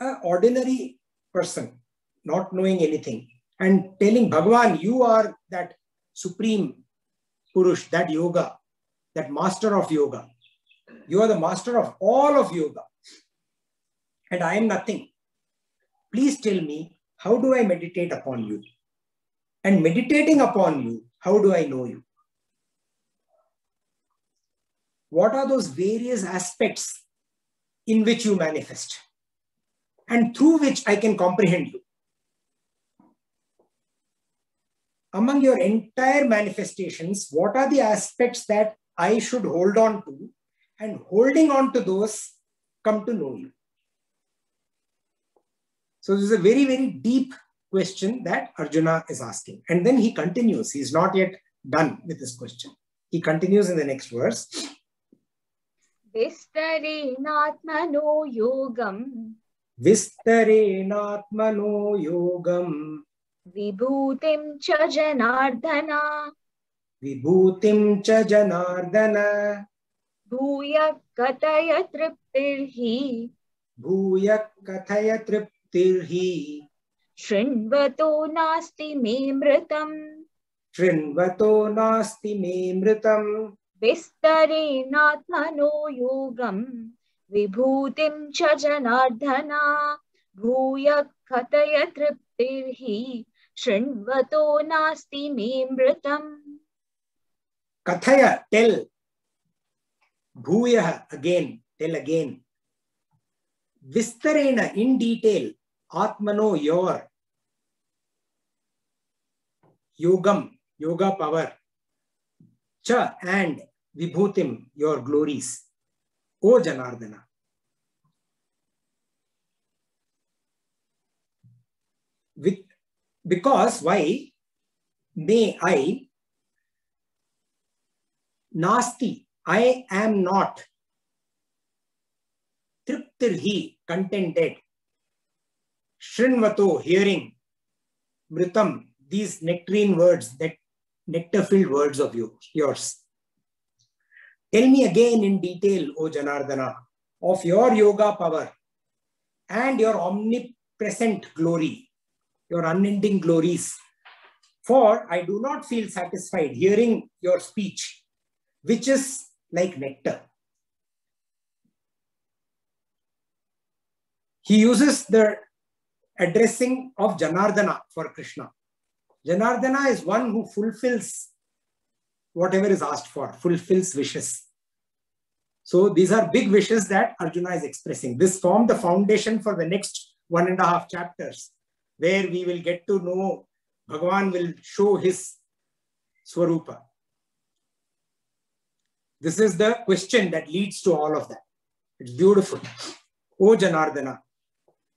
an ordinary person, not knowing anything, and telling Bhagwan, you are that supreme Purush, that yoga, that master of yoga. You are the master of all of yoga. And I am nothing. Please tell me, how do I meditate upon you? And meditating upon you, how do I know you? What are those various aspects in which you manifest and through which I can comprehend you? among your entire manifestations, what are the aspects that I should hold on to? And holding on to those, come to know you. So this is a very, very deep question that Arjuna is asking. And then he continues. He's not yet done with this question. He continues in the next verse. विस्तरेणात्मनो योगम्। Vistarenatmano yogam विभूतिं च Janardan. vibhutim cha janardana भूय कथय तृप्तिर्हि भूय कथय तृप्तिर्हि शृण्वतो नास्ति मे मृतम्। शृण्वतो नास्ति मे मृतम्। विस्तरेणात्मनो योगम् विभूतिं च जनार्दना। भूय कथय तृप्तिर्हि शृण्वतो नास्ति मे मृतम्। कथय टेल भूय अगेन टेल अगेन विस्तरेण इन डिटेल आत्मनो योर योगम, योगा पावर च and विभूतिम your glories O Janardana. Because why may I नास्ती आई एम नॉट तृप्तिर् कंटेंटेड शृण्वतो hearing मृतम these nectarine words that nectar filled words of you, yours tell me again in detail o janardana of your yoga power and your omnipresent glory your unending glories. For I do not feel satisfied hearing your speech, which is like nectar. He uses the addressing of Janardana for Krishna. Janardana is one who fulfills whatever is asked for, fulfills wishes. So these are big wishes that Arjuna is expressing. This formed the foundation for the next one and a half chapters where we will get to know Bhagavan will show his Swarupa. This is the question that leads to all of that. It's beautiful. O Janardana,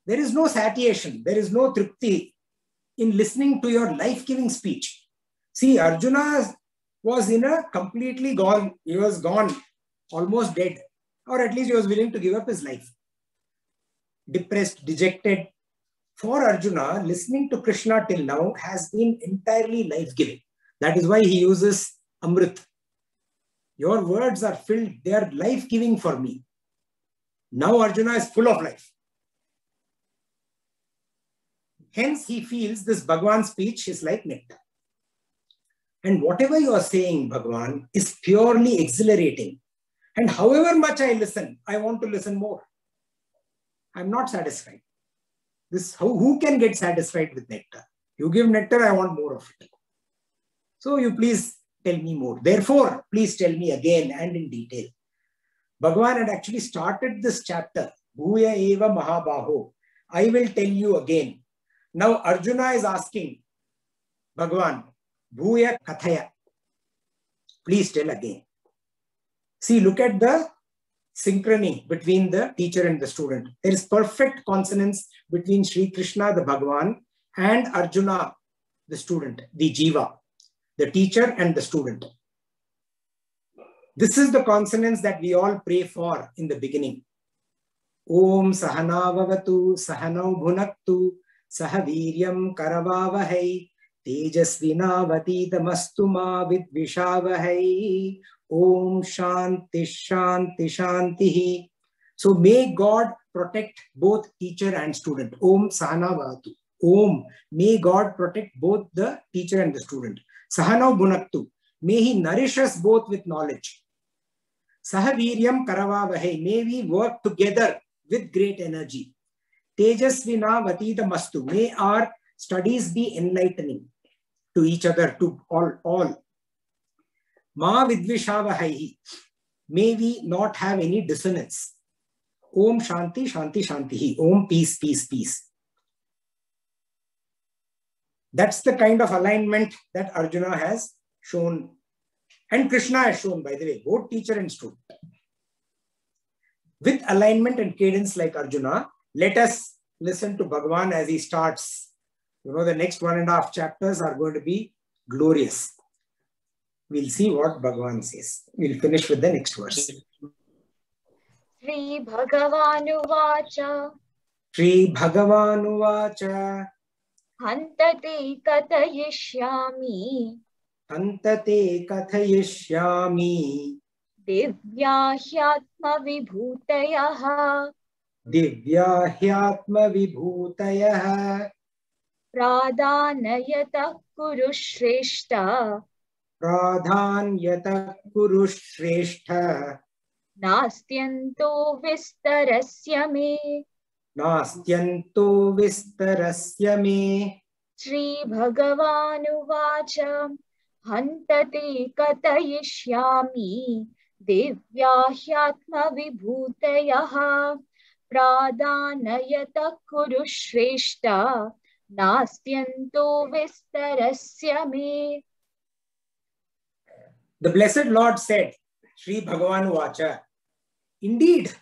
there is no satiation, there is no tripti in listening to your life giving speech. See, Arjuna was in a completely gone, he was gone, almost dead, or at least he was willing to give up his life. depressed, dejected. For Arjuna, listening to Krishna till now has been entirely life giving. That is why he uses Amrit. Your words are filled, they are life giving for me. Now Arjuna is full of life. Hence, he feels this Bhagwan speech is like nectar. And whatever you are saying, Bhagwan, is purely exhilarating. And however much I listen, I want to listen more. I'm not satisfied. This who, who can get satisfied with nectar? You give nectar, I want more of it. So you please tell me more. Therefore, please tell me again and in detail. Bhagwan had actually started this chapter, Bhuya Eva Mahabaho. I will tell you again. Now Arjuna is asking Bhagwan, Bhuya Kathaya. Please tell again. See, look at the synchrony between the teacher and the student. There is perfect consonance between Sri Krishna, the Bhagwan, and Arjuna, the student, the Jiva, the teacher and the student. This is the consonance that we all pray for in the beginning. Om Sahana Vavatu Sahanau Bhunaktu Sahaviryam Karavavahai Tejasvinavaditamastu Ma Vidvishavahai Om Shanti Shanti Shanti. So may God protect both teacher and student. Om Sahana Vavatu. Om. May God protect both the teacher and the student. Sahanau Bhunaktu. May he nourish us both with knowledge. Sahaviryam Karavavahe. May we work together with great energy. Tejasvina Vatita May our studies be enlightening to each other, to all. all. Ma Vidvishavahaihi. May we not have any dissonance. Om Shanti Shanti Shantihi. Om peace, peace, peace. That's the kind of alignment that Arjuna has shown and Krishna has shown, by the way, both teacher and student. With alignment and cadence like Arjuna, let us listen to Bhagavan as he starts. You know, the next one and a half chapters are going to be glorious. We'll see what Bhagavan says. We'll finish with the next verse. श्रीभगवानुवाच श्रीभगवानुवाच हन्तते कथयिष्यामि हन्तते कथयिष्यामि दिव्या ह्यात्मविभूतयः दिव्या ह्यात्मविभूतयः प्रादानयतः कुरु श्रेष्ठ प्राधान्यतः कुरु श्रेष्ठ नास्त्यन्तो विस्तरस्य मे। नास्त्यन्तो विस्तरस्य मे। श्रीभगवानुवाच हन्तते कथयिष्यामि। दिव्या ह्यात्मविभूतयः प्रादानयतः कुरु श्रेष्ठ नास्त्यन्तो विस्तरस्य मे The blessed Lord said, Sri Bhagavan Vacha, indeed,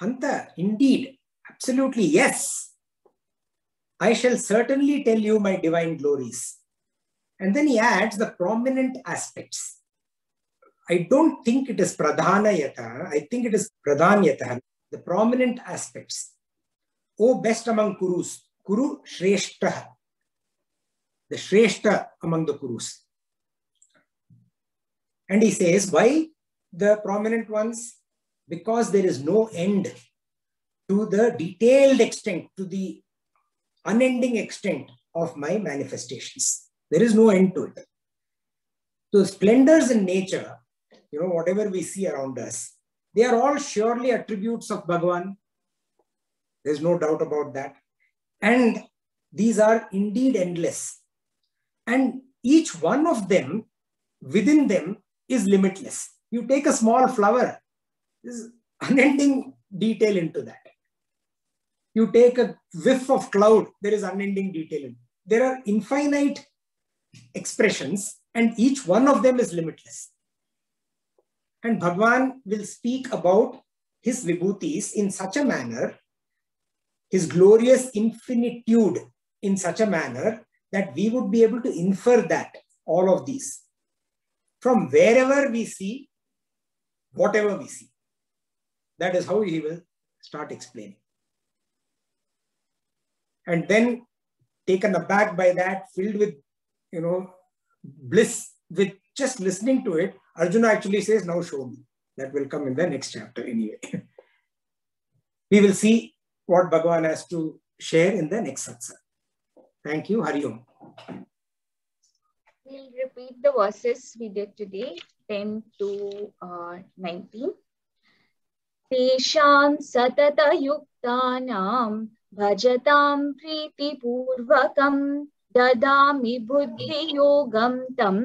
Hanta, indeed, absolutely, yes. I shall certainly tell you my divine glories. And then he adds the prominent aspects. I don't think it is pradhanayata, I think it is pradhanyata, the prominent aspects. O best among Kurus, Kuru Shreshta, the Shreshta among the Kurus. And he says, why the prominent ones? Because there is no end to the detailed extent, to the unending extent of my manifestations. There is no end to it. So splendors in nature, you know, whatever we see around us, they are all surely attributes of Bhagavan. There's no doubt about that. And these are indeed endless. And each one of them, within them, is limitless. You take a small flower, there's unending detail into that. You take a whiff of cloud, there is unending detail. There are infinite expressions, and each one of them is limitless. And Bhagwan will speak about his vibhutis in such a manner, his glorious infinitude in such a manner that we would be able to infer that, all of these, from wherever we see, whatever we see. That is how he will start explaining. and then taken aback by that, filled with, you know, bliss with just listening to it, Arjuna actually says, now show me. That will come in the next chapter anyway. we will see what Bhagavan has to share in the next satsang. Thank you. Hari Om. We'll repeat the verses we did today, 10 to uh, 19. तेषां सततयुक्तानां भजतां प्रीतिपूर्वकं ददामि बुद्धियोगं तं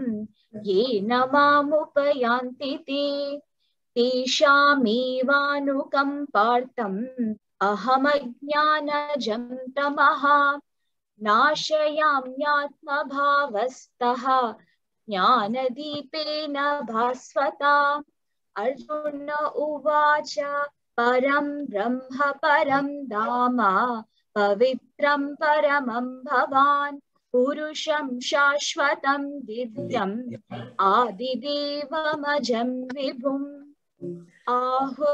येन मामुपयान्ति ते। तेषामेवानुकम्पार्थम् अहमज्ञानजं तमः। ज्ञानदीपेन भास्वता। अर्जुन उवाच, परं ब्रह्म परं धाम पवित्रं परमं भवान्। पुरुषं शाश्वतं दिव्यम् आदिदेवमजं विभुम्। आहु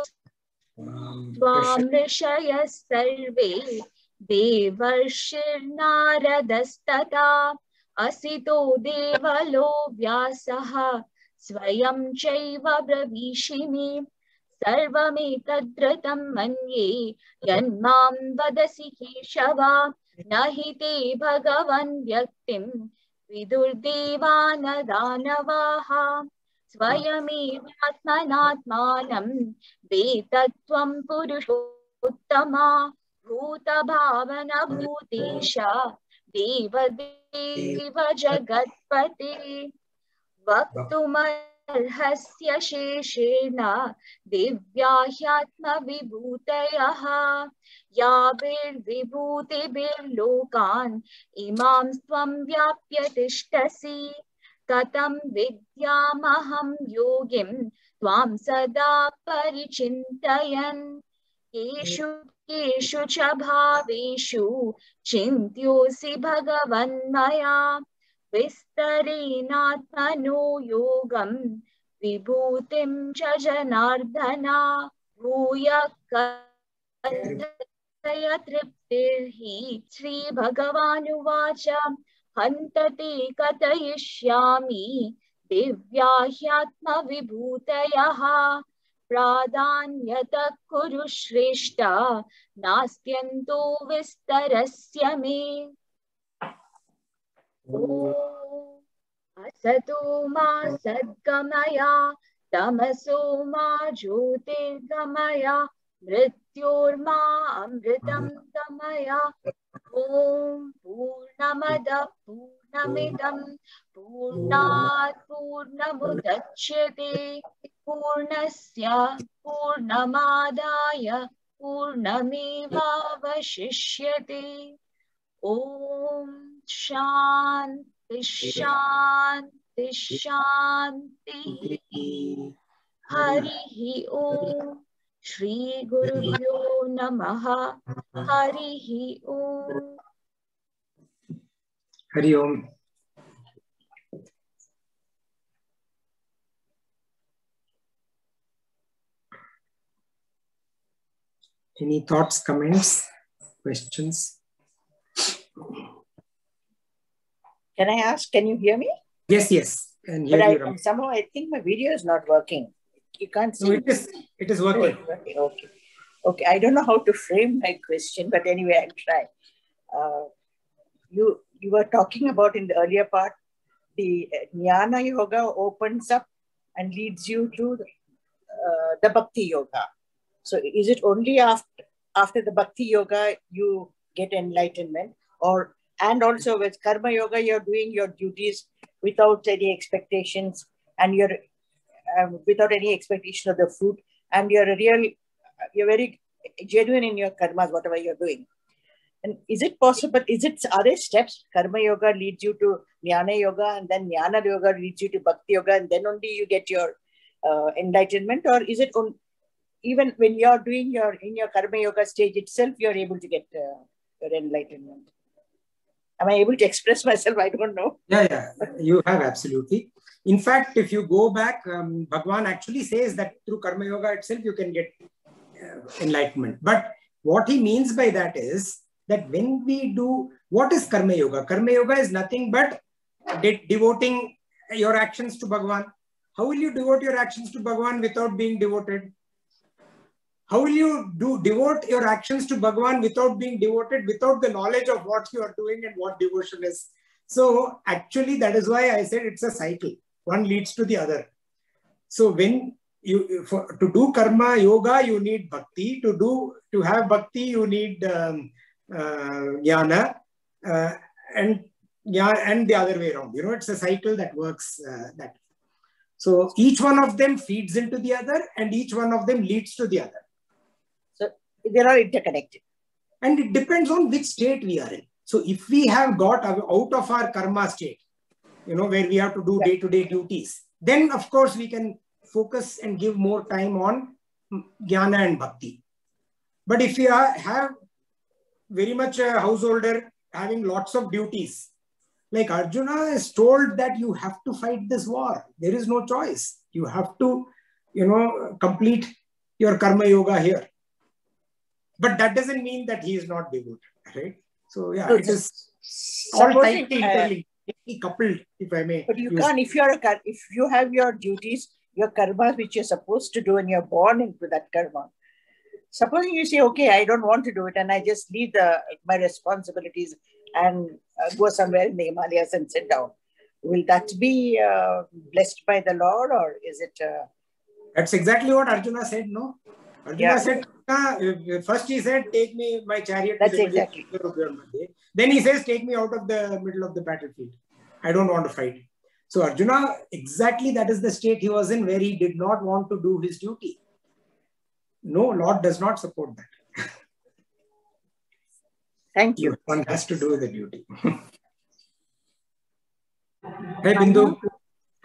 त्वां ऋषयः सर्वे देवर्षिर्नारदस्तथा। असितो देवलो व्यासः स्वयं चैव ब्रवीषिमि। सर्वमेतद्रतं मन्ये यन्मां वदसि केशव। न हि ते भगवन् व्यक्तिं विदुर्देवानदानवाः। स्वयमेवात्मनात्मानं वेतत्वं पुरुषोत्तमा भूतभावनभूतेश देवदेव जगत्पते। वक्तुमर्हस्य शेषेण दिव्या ह्यात्मविभूतयः याभिर्विभूतिभिर्लोकान् इमां त्वं व्याप्य तिष्ठसि। कथं विद्यामहं योगिं त्वां सदा परिचिन्तयन्। केषु केषु च भावेषु चिन्त्योऽसि भगवन्मया। विस्तरेणात्मनो विभूतिं च जनार्दना भूय तृप्तिर्हि श्रीभगवानुवाच हन्त कथयिष्यामि दिव्या ह्यात्मविभूतयः प्राधान्यतः कुरु श्रेष्ठ नास्त्यन्तो विस्तरस्य मे असतो मा सद्गमया तमसो मा ज्योतिर्गमया, मृत्योर्मा अमृतं गमया ॐ पूर्णमद, पूर्णमिदं, पूर्णात् पूर्णमुदच्यते पूर्णस्य, पूर्णमादाय, पूर्णमेवावशिष्यते। ॐ शांति शांति शांति। हरि ही ओम श्री गुरुभ्यो नमः। हरि ही ओम। हरि ओम। Any thoughts, comments, questions? Can I ask, can you hear me? Yes, yes. And But I, you, somehow I think my video is not working. You can't see No, it is, it is Oh, working. it's working. Okay. Okay. I don't know how to frame my question, but anyway, I'll try. Uh, you you were talking about in the earlier part, the uh, jnana yoga opens up and leads you to uh, the bhakti yoga. So is it only after after the bhakti yoga you get enlightenment, or and also with karma yoga you're doing your duties without any expectations and you're um, without any expectation of the fruit, and you're a real, you're very genuine in your karmas, whatever you're doing. And is it possible? Is it are there steps? Karma yoga leads you to jnana yoga, and then jnana yoga leads you to bhakti yoga, and then only you get your uh, enlightenment, or is it on, even when you're doing your in your karma yoga stage itself, you're able to get uh, your enlightenment? Am I able to express myself? I don't know. Yeah, yeah, you have absolutely. In fact, if you go back, um, Bhagwan actually says that through Karma Yoga itself, you can get uh, enlightenment. But what he means by that is that when we do what is karma yoga karma yoga is nothing but de- devoting your actions to bhagwan how will you devote your actions to bhagwan without being devoted how will you do devote your actions to bhagwan without being devoted without the knowledge of what you are doing and what devotion is? So actually that is why i said it's a cycle. One leads to the other. So when you for, to do karma yoga you need bhakti. To do to have bhakti you need um, uh, jnana uh, and yeah and the other way around. You know it's a cycle that works uh, that so each one of them feeds into the other and each one of them leads to the other So they're interconnected. and it depends on which state we are in. So if we have got out of our karma state you know where we have to do day to day duties then of course we can focus and give more time on jnana and bhakti. But if we are, have very much a householder having lots of duties like arjuna is told that you have to fight this war. There is no choice. You have to you know complete your karma yoga here but that doesn't mean that he is not devoted right so yeah So it is all tightly uh, coupled if i may But you use- can't if you're a if you have your duties, your karma which you're supposed to do, and you're born into that karma. Supposing you say, okay, I don't want to do it, and I just leave the my responsibilities and uh, go somewhere in the Himalayas and sit down. Will that be uh, blessed by the Lord, or is it? Uh, That's exactly what Arjuna said, no? Arjuna Yeah. said, "Ah, uh, first he said, take me my chariot. to That's the middle exactly. of the Madhya." Then he says, take me out of the middle of the battlefield. I don't want to fight. So Arjuna, exactly that is the state he was in where he did not want to do his duty. No, Lord does not support that. thank you. One has to do the duty. hey, Bindu.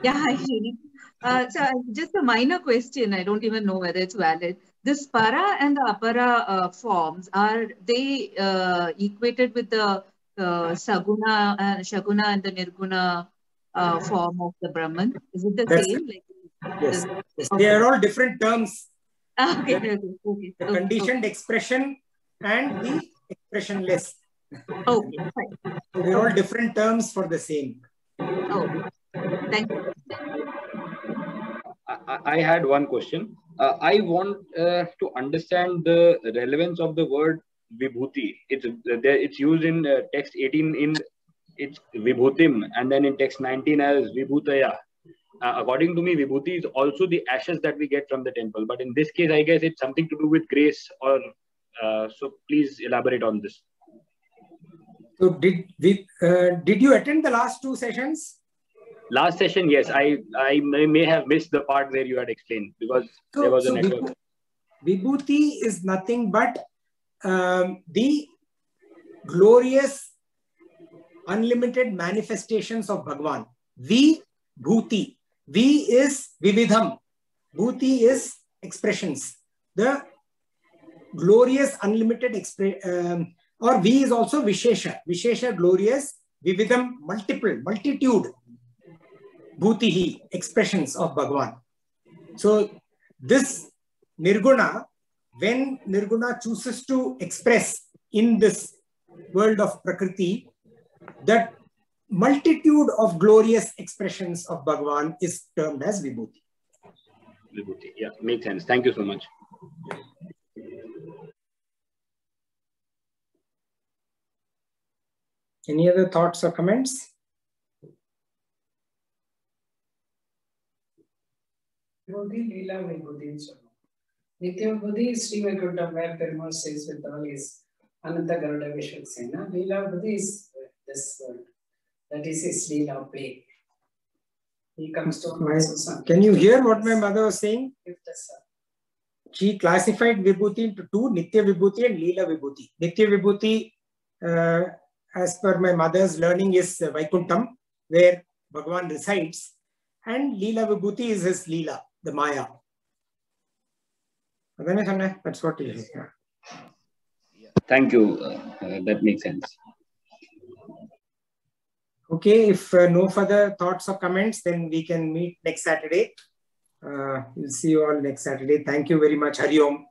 Yeah, hi, Srini. Uh, so uh, just a minor question. I don't even know whether it's valid. This para and the apara uh, forms are they uh, equated with the uh, saguna, uh, shaguna, and the nirguna uh, form of the Brahman? Is it the That's same? Like, Yes. the- yes. They are all different terms. Okay, okay, okay. The okay, conditioned expression and the expressionless. Okay, fine. So they're all different terms for the same. Oh, thank you. I, I- I had one question. Uh, I want uh, to understand the relevance of the word vibhuti. It's. It's used in uh, text 18 in it's vibhutim, and then in text 19 as vibhutaya. Uh, according to me, vibhuti is also the ashes that we get from the temple. But in this case, I guess it's something to do with grace. Or uh, so, please elaborate on this. So did we, uh, did you attend the last two sessions? Last session, yes, I I may, may have missed the part where you had explained because So, there was a network. Vibhuti is nothing but um, the glorious, unlimited manifestations of Bhagwan. Vi Bhuti. Vi is Vividham. Bhuti is expressions. The glorious, unlimited um, or V is also Vishesha. Vishesha, glorious, Vividham, multiple, multitude. Bhutihi, expressions of Bhagwan. So this Nirguna, when Nirguna chooses to express in this world of Prakriti, that multitude of glorious expressions of Bhagwan is termed as Vibhuti. Vibhuti. Yeah, makes sense. Thank you so much. Any other thoughts or comments? Vibhuti, Leela Vibhuti in Swarma. Nitya is Sri Vaikuntha where Perumal stays with all his Ananta Garuda Vishwaksena. Leela Vibhuti is this world. That is his Leela play. He comes to My- Susan. Can you hear what my mother was saying? The son. She classified Vibhuti into two, Nitya Vibhuti and Leela Vibhuti. Nitya Vibhuti, uh, as per my mother's learning, is uh, Vaikuntham, where Bhagwan resides. And Leela Vibhuti is his Leela, the Maya. That's what it is. Yeah. Thank you. Uh, uh, that makes sense. Okay, if uh, no further thoughts or comments, then we can meet next Saturday. Uh, we'll see you all next Saturday. Thank you very much. Hari Om.